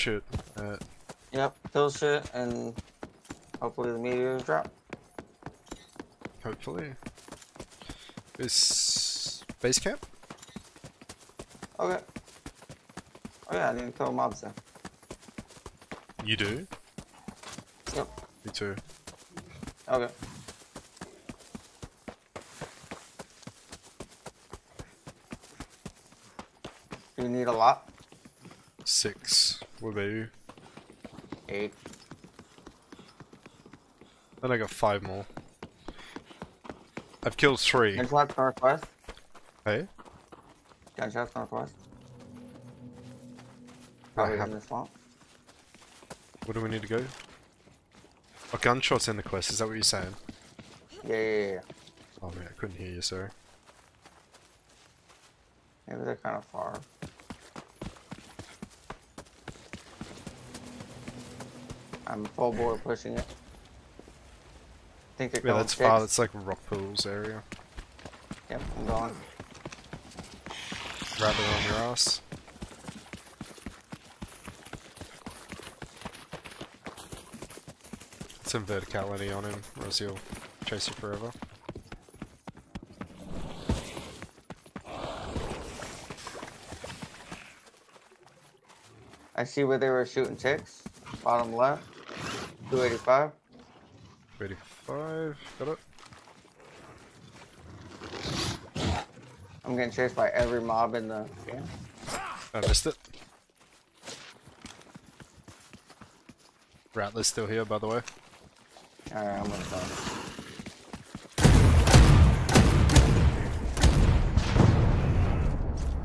shoot. Uh, yep, kill shit and hopefully the meteor drop.
Hopefully. Is base camp?
Okay. Oh yeah, I didn't kill mobs then.
You do? Yep. Me too. Okay. Do you need a lot? Six. What about you? Eight. Then I got five more.
I've killed three. Gunshots northwest. Hey? Gunshots northwest. Probably in this swamp.
Where do we need to go? Oh, gunshots in the quest, is that what you're saying? Yeah, yeah, yeah. Oh, man, I couldn't hear you, sorry. Maybe
they're kind of far. I'm full bore pushing it. I think they're yeah, that's far.
like rock pools area.
Yep, I'm going.
Rabbit on your ass. Some verticality on him, or else he'll chase you
forever. I see where they were shooting ticks. Bottom left. 285. 285, got it. I'm getting chased by every mob in the game. I missed it.
Rattler's still here, by the way. Alright, I'm gonna go.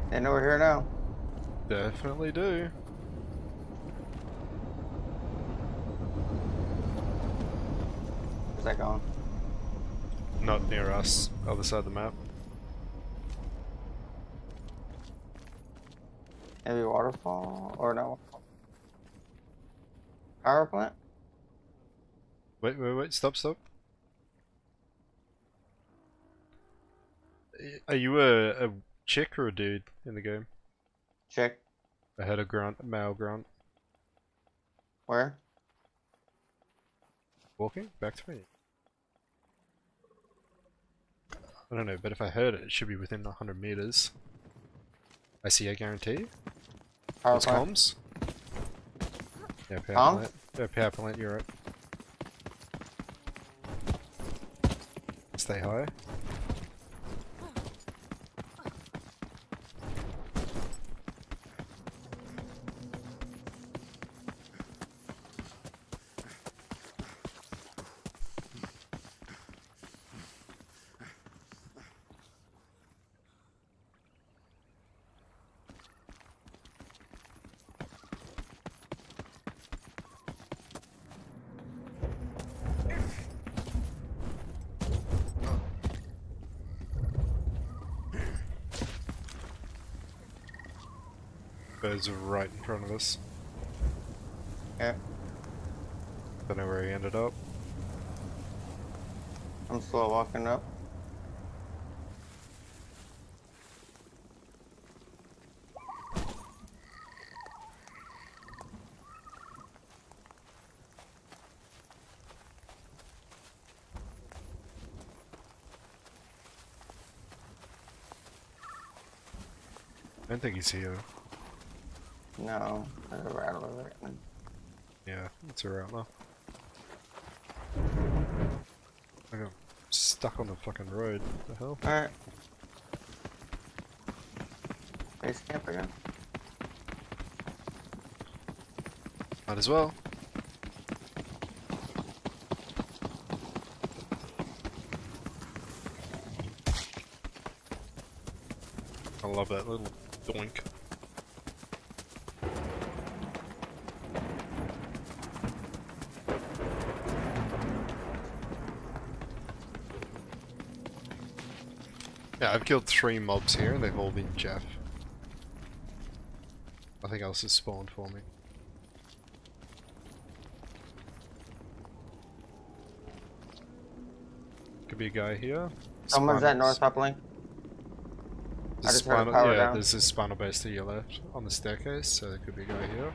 They know we're here now. Definitely do. that going?
Not near us, other side of the map. Maybe waterfall or no? Power plant? Wait, wait, wait, stop, stop. Are you a, a chick or a dude in the game? Chick. I had a grunt, a male grunt. Where? Walking back to me. I don't know, but if I heard it, it should be within 100 meters. I see a guarantee. Power plant. comms. Yeah, power huh? plant. Yeah, power plant Europe. Stay high. dude's right in front of us. Yeah.
Don't know where he ended up. I'm slow walking up.
I don't think he's here. No. a Yeah, it's a rattler. I got stuck on the fucking road. What the hell? Alright. Base camp again. Might as well. I love that little doink. I've killed three mobs here and they've all been Jeff. I think else has spawned for me. Could be a guy here. Someone's Spinals. at north top
I just spinal, heard power yeah, down. there's
a spinal base to your left on the staircase, so there could be a guy here.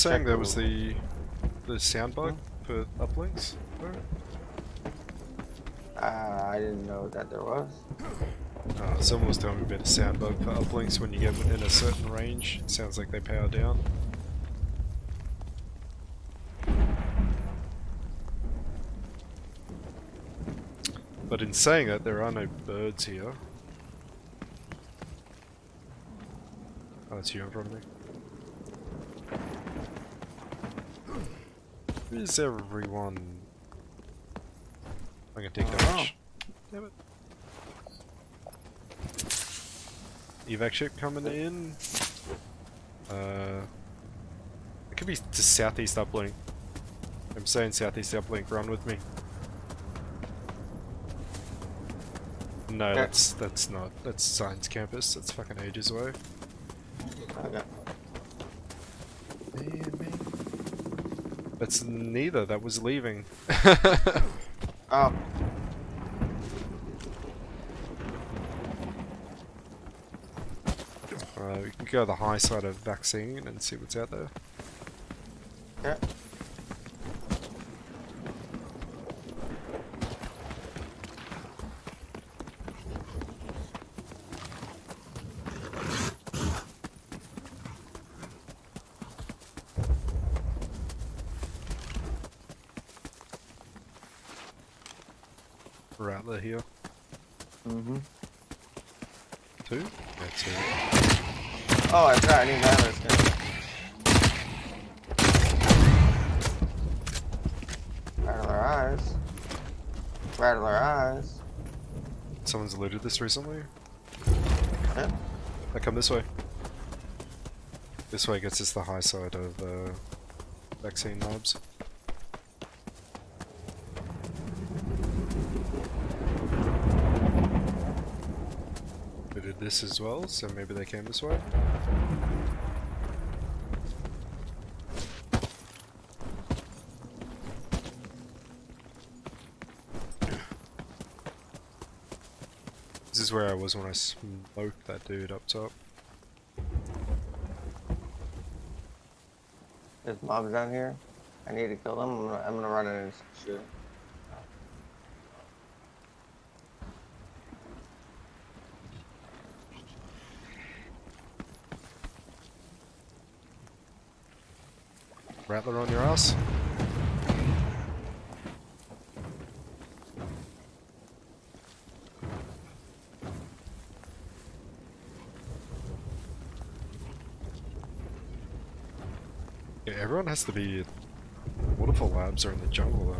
saying there was the the sound bug for uplinks? Uh, I didn't know that there was. Uh, someone was telling me about a sound bug for uplinks when you get within a certain range. It sounds like they power down. But in saying that, there are no birds here. Oh, it's you in front of me. is everyone? i can take oh. damage. Damn it. Evac ship coming in. Uh, it could be to southeast uplink. I'm saying southeast uplink. Run with me. No, that's that's not. That's science campus. That's fucking ages away. Okay. That's neither, that was leaving. oh. we can go to the high side of vaccine and see what's out there. this recently? Huh? I come this way. This way gets us the high side of the uh, vaccine knobs. They did this as well, so maybe they came this way. is where I was when I smoked that dude up top.
There's mobs down here. I need to kill them. I'm gonna, I'm gonna run in.
Everyone has to be... What if the labs are in the jungle,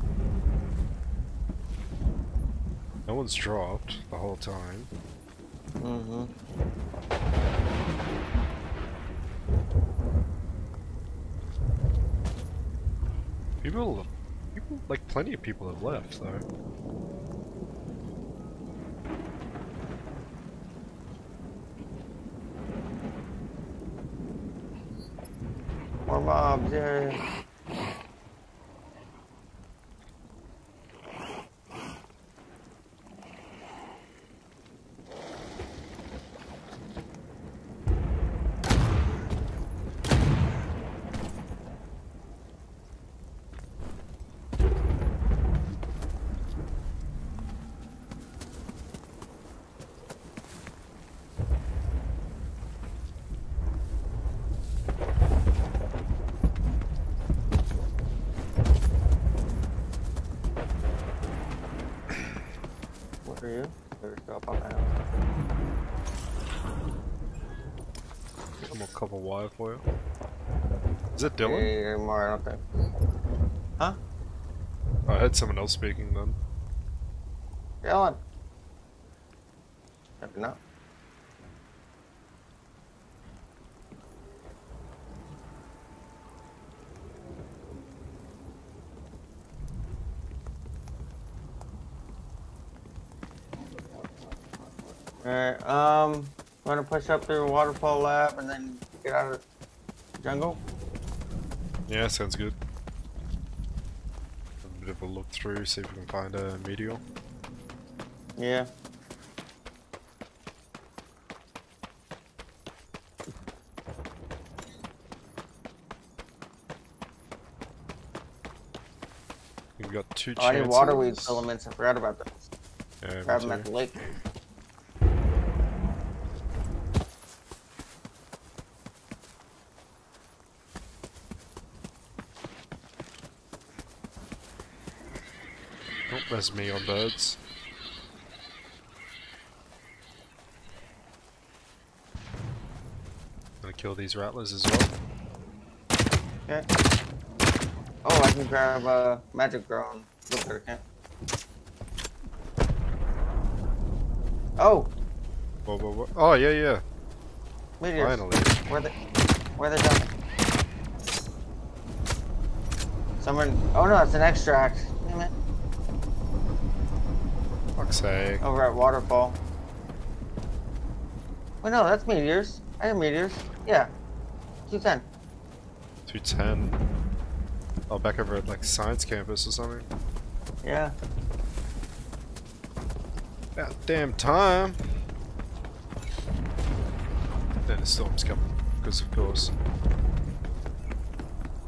though? No one's dropped the whole time. Mm-hmm. People, people, like plenty of people have left, though.
这。
Is it Dylan? Hey, Mario, okay. Huh? Oh, I had someone else speaking then.
Dylan.
Maybe not. Alright, um, wanna push up through the waterfall lab and then get out of the jungle?
Yeah, sounds good. A bit of a look through, see if we can find a meteor. Yeah. We've got two chances. I need water weed
elements. I forgot about them. Yeah, Grab them at the
lake.
as me on birds.
Gonna kill these rattlers as well. Yeah.
Oh, I can grab a uh, magic ground. Look at it. Oh! Whoa, whoa, whoa. Oh, yeah, yeah. Meteors. Finally. Where they, where they going? Someone. Oh no, it's an extract fuck's sake. Over at Waterfall. Wait, oh, no, that's meteors. I have meteors. Yeah. 210.
210. Oh, back over at like science campus or something. Yeah. About damn time. Then the storm's coming, because of course.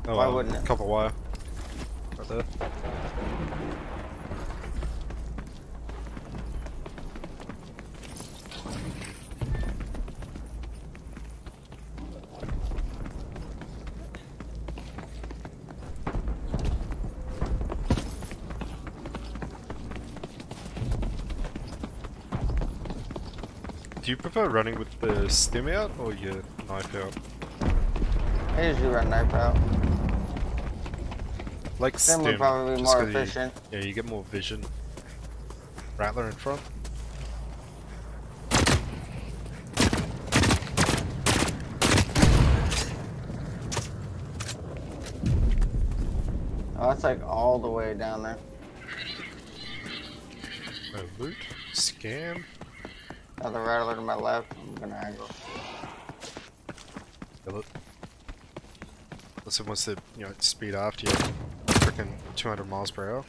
Oh, Why wouldn't it? Copper wire. sniper running with the stem out or your knife out? I usually run knife out. Like stem, would probably be more efficient. You, yeah, you get more vision. Rattler in front.
Oh, that's like all the way down there. No oh, loot. Scam. Another rattler to my left. I'm gonna
angle. Yeah, look. Listen, wants to, you know, speed after you. Freaking 200 miles per hour.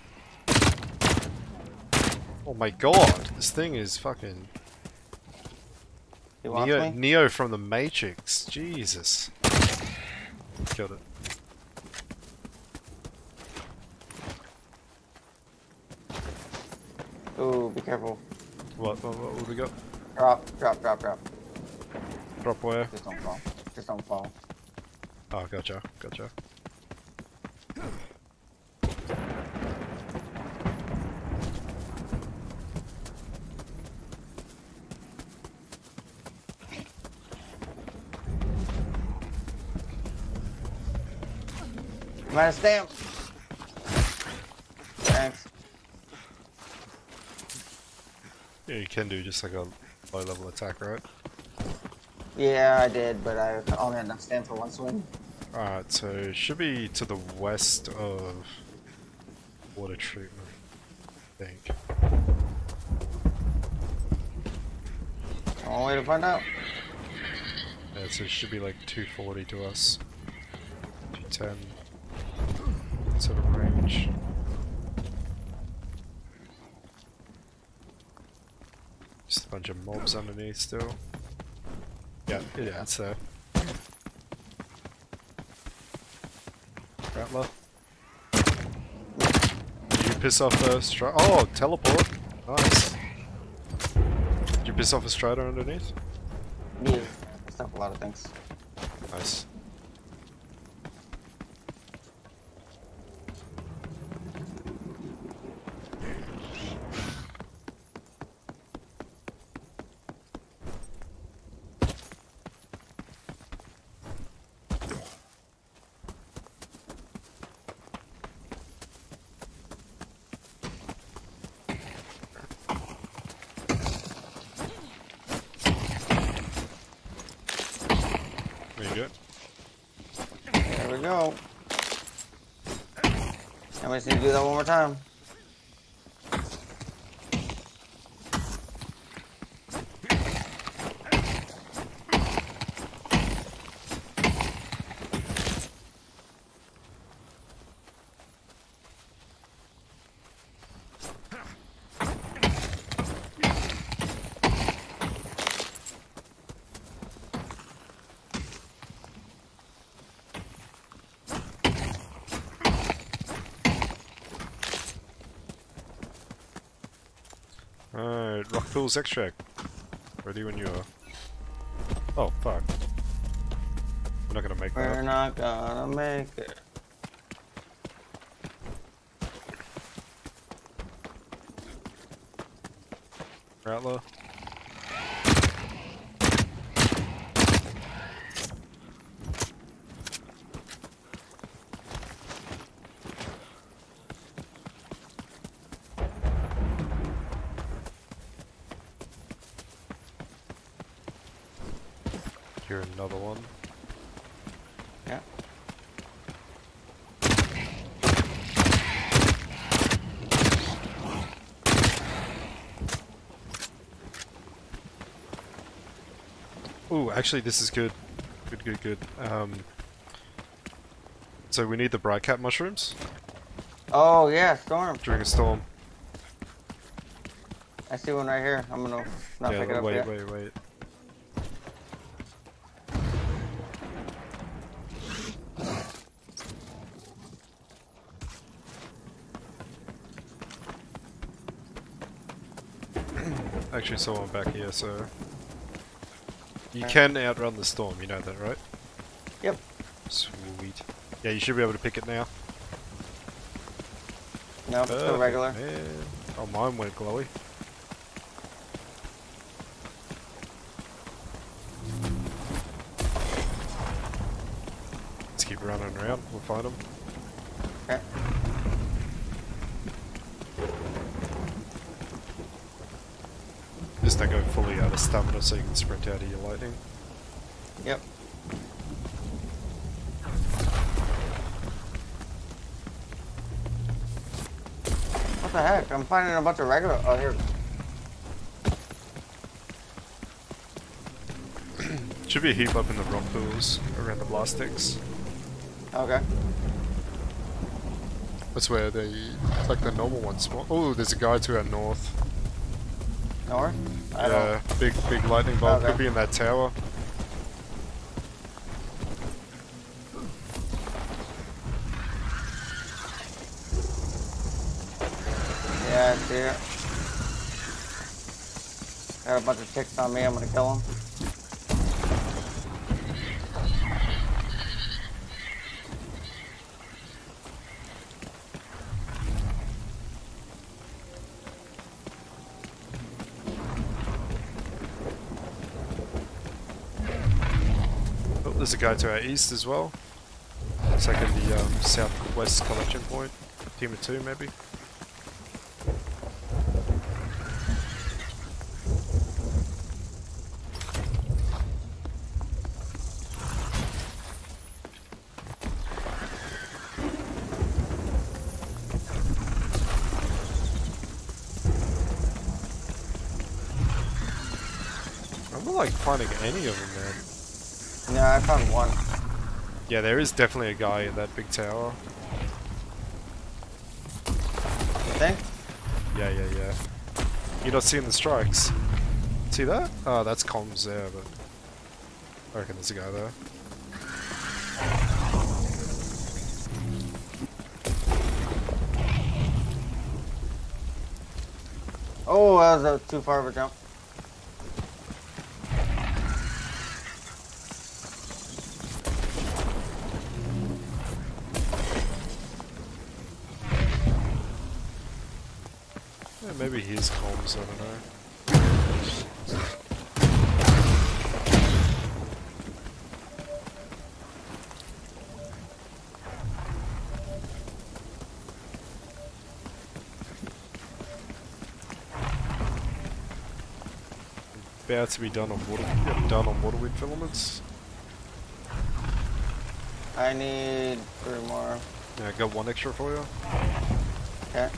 Oh my god, this thing is fucking... Neo, Neo from the Matrix. Jesus. Killed it.
Oh, be careful. What, what, what, what we got? drop, drop, drop.
Drop where? Just
don't fall. Just don't fall.
Oh, gotcha, gotcha.
I'm out of stamps. Thanks.
Yeah, you can do just like a low level attack, right?
Yeah, I did, but I only had enough stamina for one swing.
Alright, so should be to the west of water treatment, I think. Only way to find out. Yeah, so it should be like 240 to us. 210 sort of range. bunch of mobs underneath still. Yeah, yeah. that's there. Rattler. you piss off a oh, teleport! Nice. Did you piss off a strider underneath?
Yeah, not a lot of things. Nice. me see you do that one more time.
Sex Extract. Ready when you are. Uh,
oh, fuck. We're not gonna make We're that. We're not gonna make it.
Rattler. actually this is good. Good, good, good. Um, so we need the bright cap mushrooms. Oh
yeah, storm.
During a storm.
I see one right here. I'm gonna not yeah, pick it up wait, yet. Wait, wait, wait.
Actually, someone back here, so you can outrun the storm, you know that, right? Yep. Sweet. Yeah, you should be able to pick it now.
No, nope, oh, regular. Man.
Oh, mine went glowy. Let's keep running around, we'll find them. stamina so you can sprint out of your lightning.
Yep. What the heck? I'm finding a bunch of regular... Oh, here.
Should be a heap up in the rock pools around the blastics. Okay. That's where they, like the normal ones spawn. Oh, there's a guy to our north.
North? Yeah, big, big lightning bolt. Could be
in that tower.
Yeah, I see Got a bunch of ticks on me, I'm gonna kill them.
a guy to our east as well. It's like in the um, southwest collection point. Team of two, maybe. I'm not like finding any of them I found one. Yeah, there is definitely a guy in that big tower.
You think?
Yeah, yeah, yeah. You're not seeing the strikes. See that? Oh, that's comms there, but... I reckon there's a guy there.
Oh, that was uh, too far of a jump.
maybe he's Combs, I don't know. About to be done on water done on water wind filaments. I need three more. Yeah, I got one extra for you. Okay.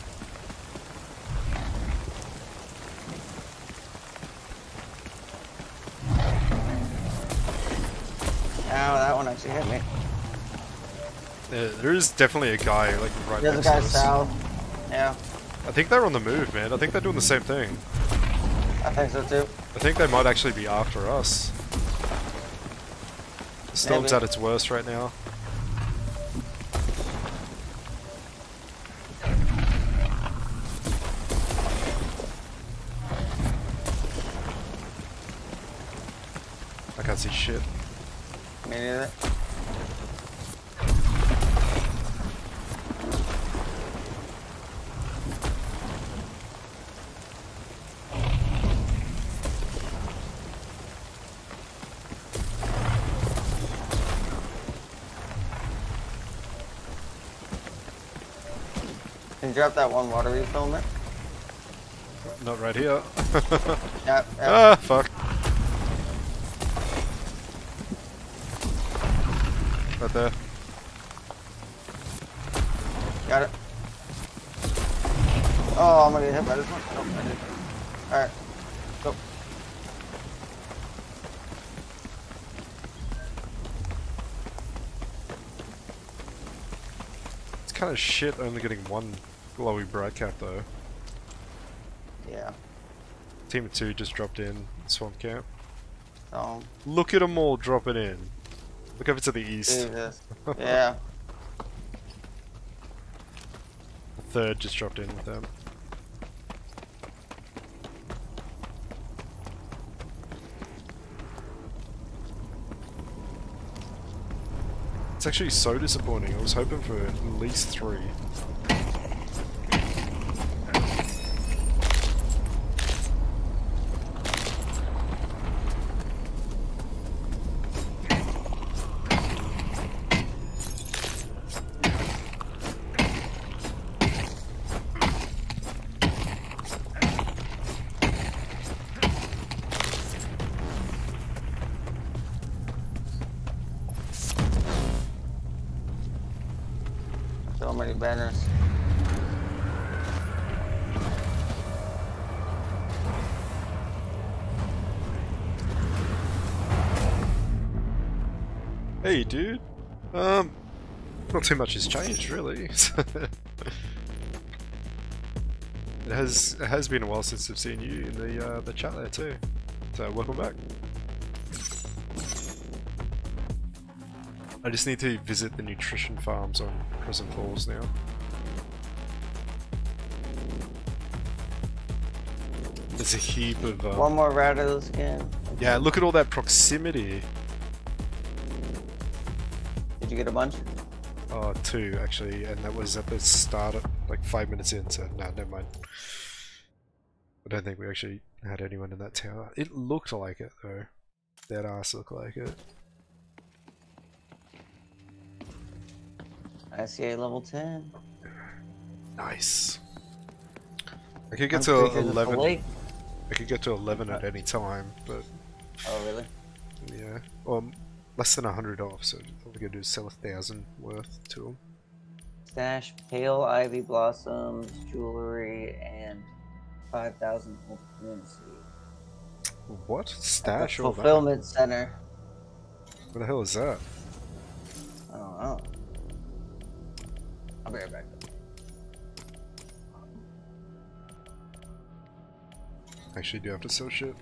hit me. Yeah, uh, there is
definitely a guy like right There's next a guy us.
south.
Yeah. I think they're on the move, man. I think they're doing the same thing. I think so too. I think they might actually be after us. The storm's Maybe. at its worst right now.
have that one water refill in there? Not right
here. yeah, yeah. Ah, fuck.
Right there. Got it. Oh, I'm gonna get hit by this one. Oh, I did. Alright. Go.
It's kind of shit only getting one glowy bright cap though. Yeah. Team of two just dropped in swamp camp. Oh. Look at them all dropping in. Look over to the east.
yeah.
third just dropped in with them. It's actually so disappointing. I was hoping for at least three. too much has changed, really. it has it has been a while since I've seen you in the uh, the chat there too. So welcome back. I just need to visit the nutrition farms on Crescent Falls now. There's a heap of... Um, One
more route of this game.
Yeah, look at all that proximity. Did you get a bunch? two actually, and that was at the start, of, like five minutes in. So no, never mind. I don't think we actually had anyone in that tower. It looked like it though. That ass looked like it.
ICA level ten. Nice.
I could get I'm to eleven. I could get to eleven at uh, any time,
but. Oh really?
Yeah. Um less than a hundred off, so all we gotta do is sell a thousand worth to them.
Stash pale ivy blossoms, jewelry, and five thousand gold currency. What stash? fulfillment center.
What the hell is that?
I don't know. I'll be right back.
Actually, do have to sell shit.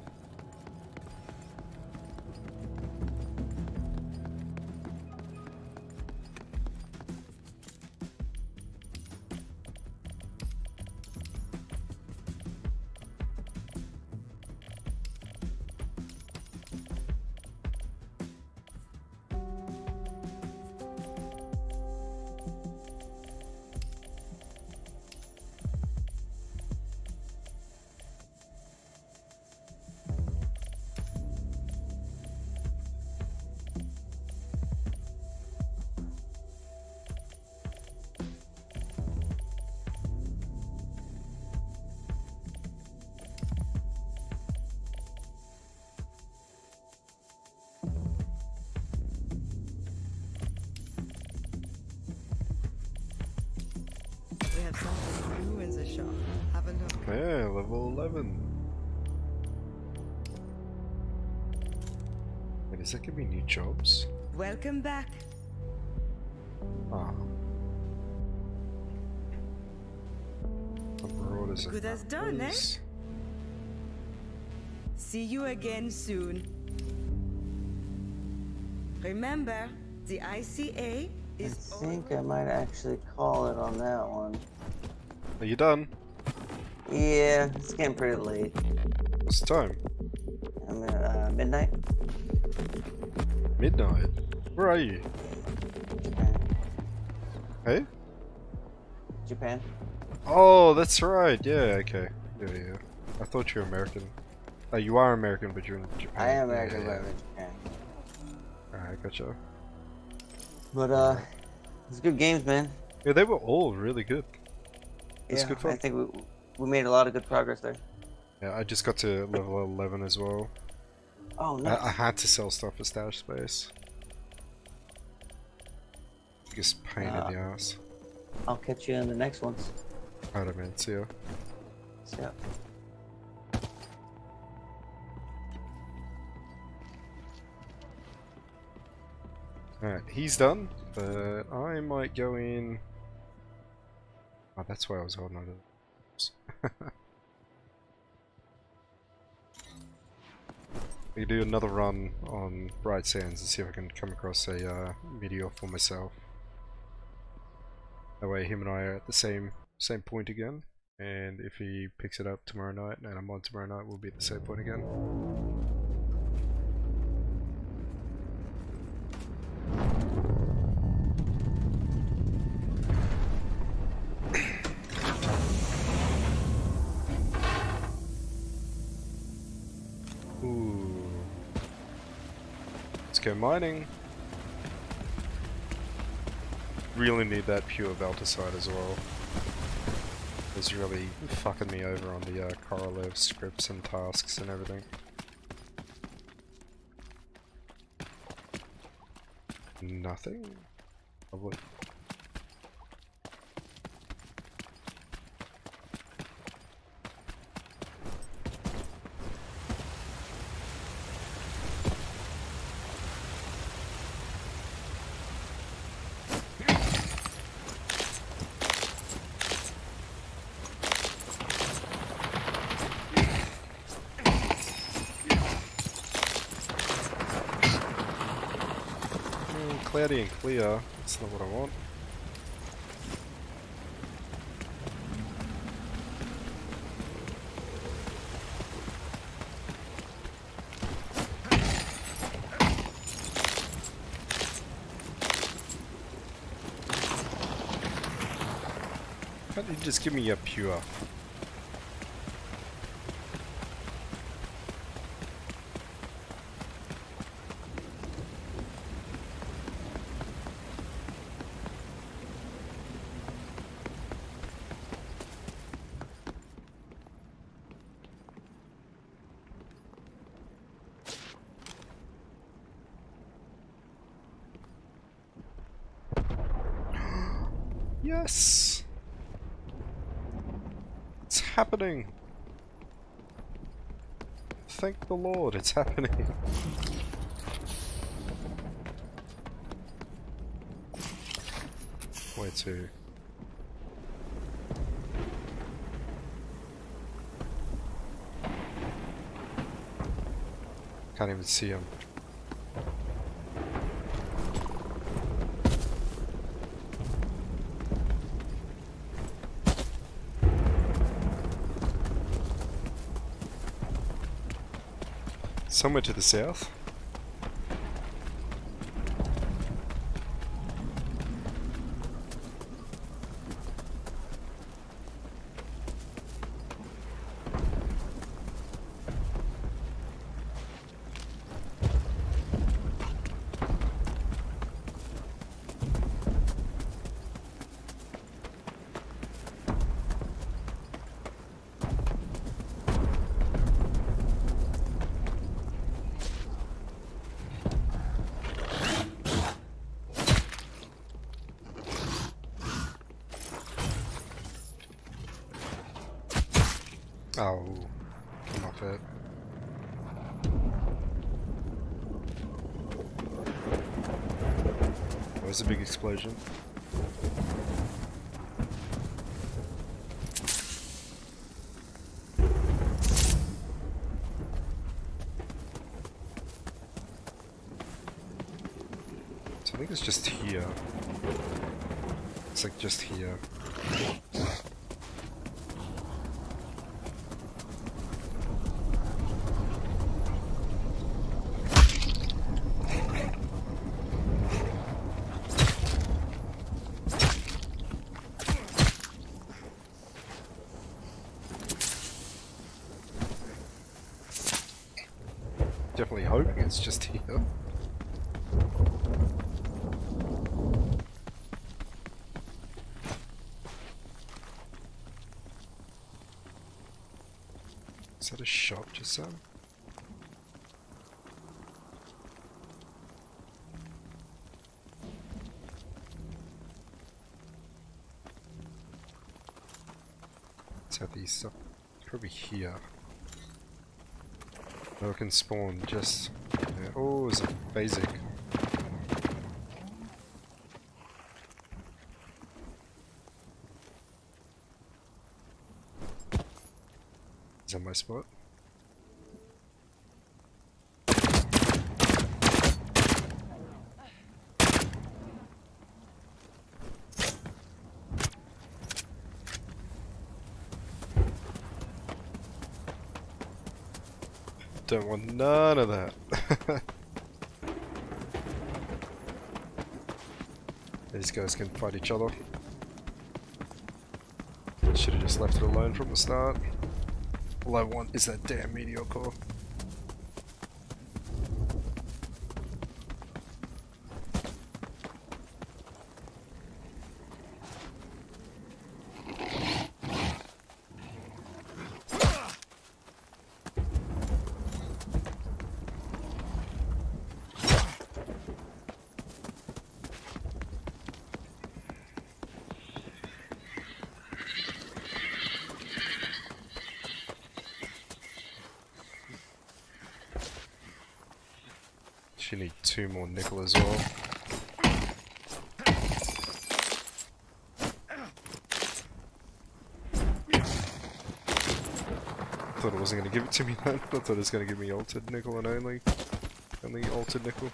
level 11. Wait, is that gonna be new jobs?
Welcome back.
Ah. broad is Good as done, eh?
See you again soon. Remember, the ICA
is I think I might actually call it on that one. Are you done? Yeah, it's getting pretty late. What's the time? I'm at uh, midnight.
Midnight? Where are you? Japan. Hey? Japan. Oh, that's right. Yeah, okay. Yeah, yeah. I thought you were American. Oh, you are American, but you're in Japan. I am American, yeah, yeah. but I'm
in Japan.
Alright, gotcha. But, uh, it's good games, man. Yeah, they were all really good. It's yeah, good fun. I think we, we made a lot of good progress there.
Yeah, I just got to level 11 as well. Oh, nice. I, I had to sell stuff for stash space. Just pain uh, in the uh, ass.
I'll catch you in the next ones. Alright, man. See ya. See ya.
Alright, he's done, but I might go in... Oh, that's why I was holding on to we can do another run on Bright Sands and see if I can come across a uh, meteor for myself. That way him and I are at the same same point again. And if he picks it up tomorrow night and I'm on tomorrow night, we'll be at the same point again. mining. Really need that pure Veltecite as well. It's really fucking me over on the uh, Korolev scripts and tasks and everything. Nothing? Probably. That's not what I want. can not you just give me a pure? the Lord, it's happening. Where to? Can't even see him. somewhere to the south. explosion. So I think it's just here. It's like just here. the shop to sell. Southeast, up, probably here. we can spawn just. Oh, it's a basic. on my spot. Don't want none of that. These guys can fight each other. Should have just left it alone from the start level one is that damn mediocre. two more nickel as well. Thought it wasn't going to give it to me then. I thought it was going to give me altered nickel and only, only altered nickel.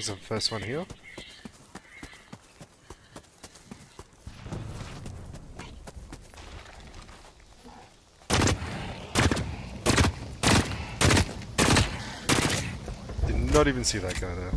He's the first one here. Did not even see that guy there.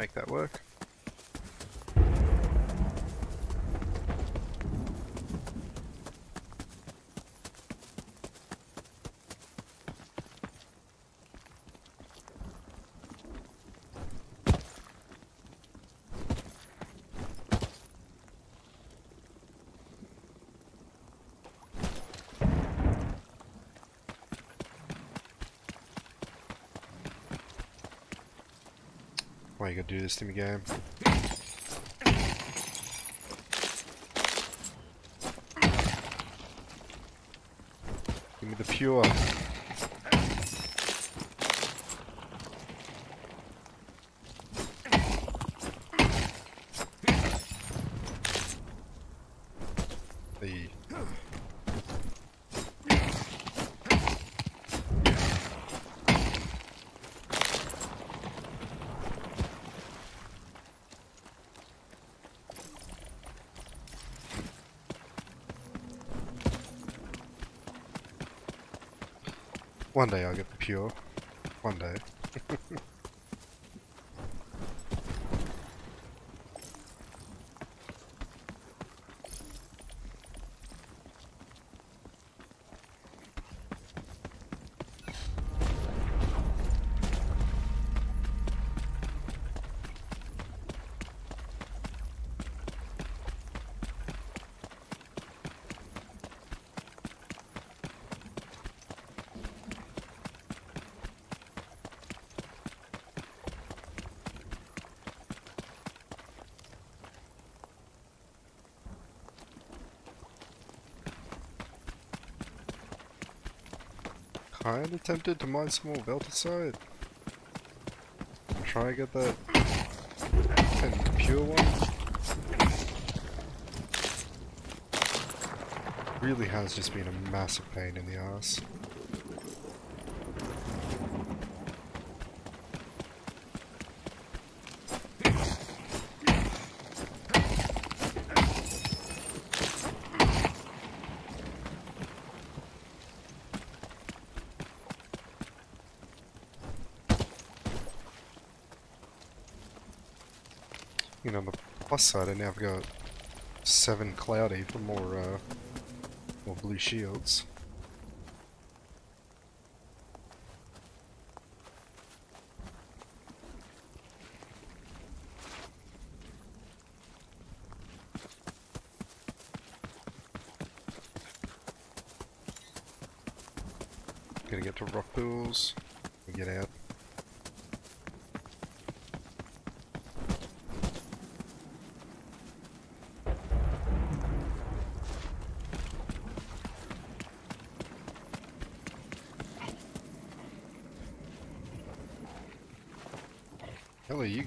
make that work. you gonna do this to me, game? Give me the pure. One day I'll get the pure. One day. I attempted to mine some more velted Try and get that pure one. Really has just been a massive pain in the ass. side, and now I've got seven cloudy for more, uh, more blue shields.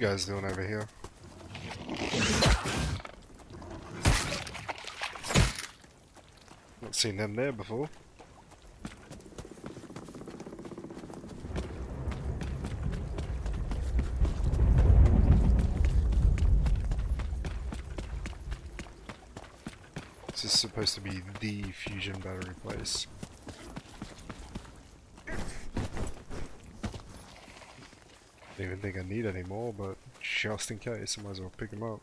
you guys doing over here? Not seen them there before. This is supposed to be the fusion battery place. don't even think I need any more, but just in case, I might as well pick them up.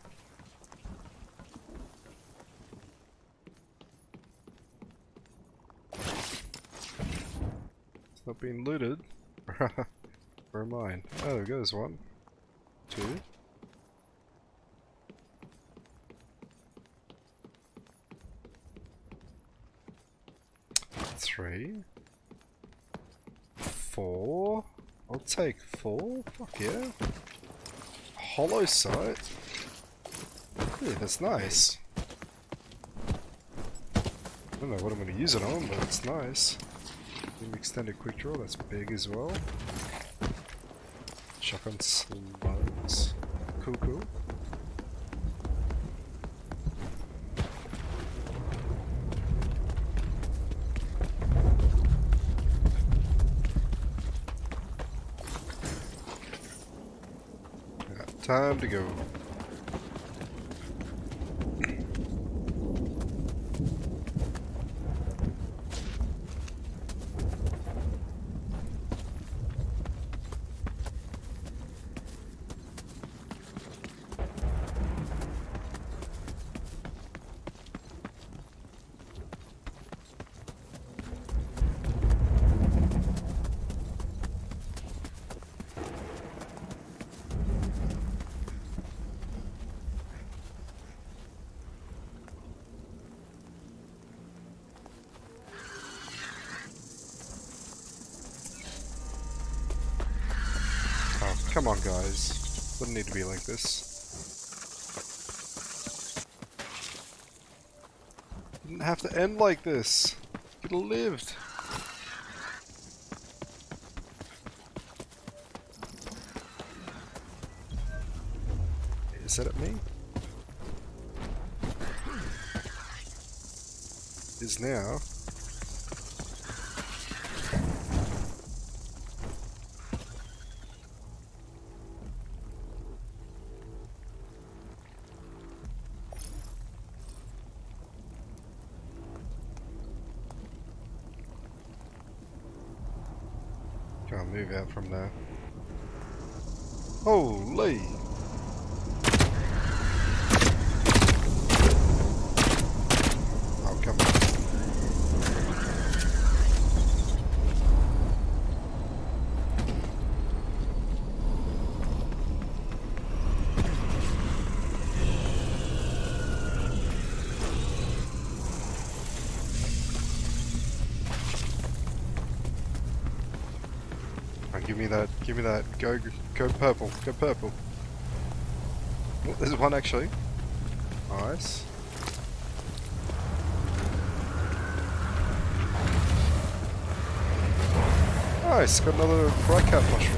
It's not being looted. Where am I? Oh, there goes one. Two. Three. Four take four. Fuck yeah. Hollow sight. Yeah, that's nice. I don't know what I'm going to use it on, but it's nice. Extended quick draw, that's big as well. Shotgun slugs. Cool, cool. time to go. end like this. Could have lived. Is that at me? Is now. from that. Go, go purple, go purple. Oh, there's one actually. Nice. Nice, got another bright cap mushroom.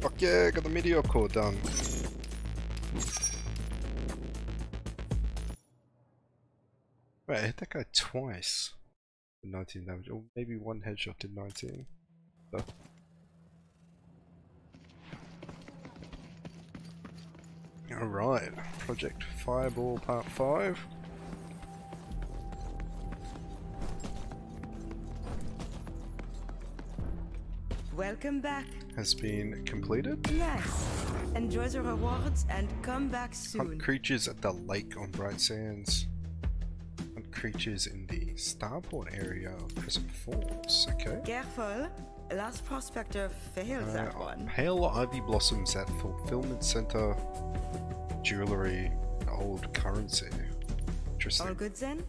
Fuck yeah, got the meteor core done. twice. 19 damage, or maybe one headshot did 19. So. Alright, Project Fireball Part 5.
Welcome back.
Has been completed.
Yes. Enjoy the rewards and come back soon. Hunt
creatures at the lake on Bright Sands. Hunt creatures in Starport area of Prism Falls. Okay.
Careful. Last prospector failed uh, that
one. Pale Ivy blossoms at Fulfillment Center. Jewelry. Old currency. Interesting. All good then?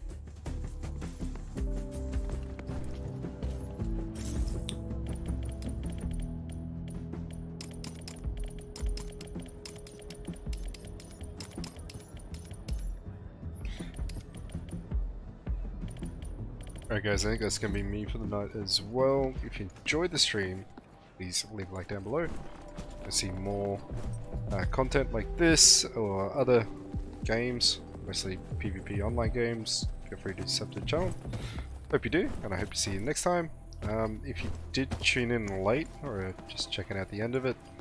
guys, I think that's going to be me for the night as well. If you enjoyed the stream, please leave a like down below. To see more uh, content like this or other games, mostly PvP online games, feel free to sub to the channel. Hope you do, and I hope to see you next time. Um, if you did tune in late or just checking out the end of it,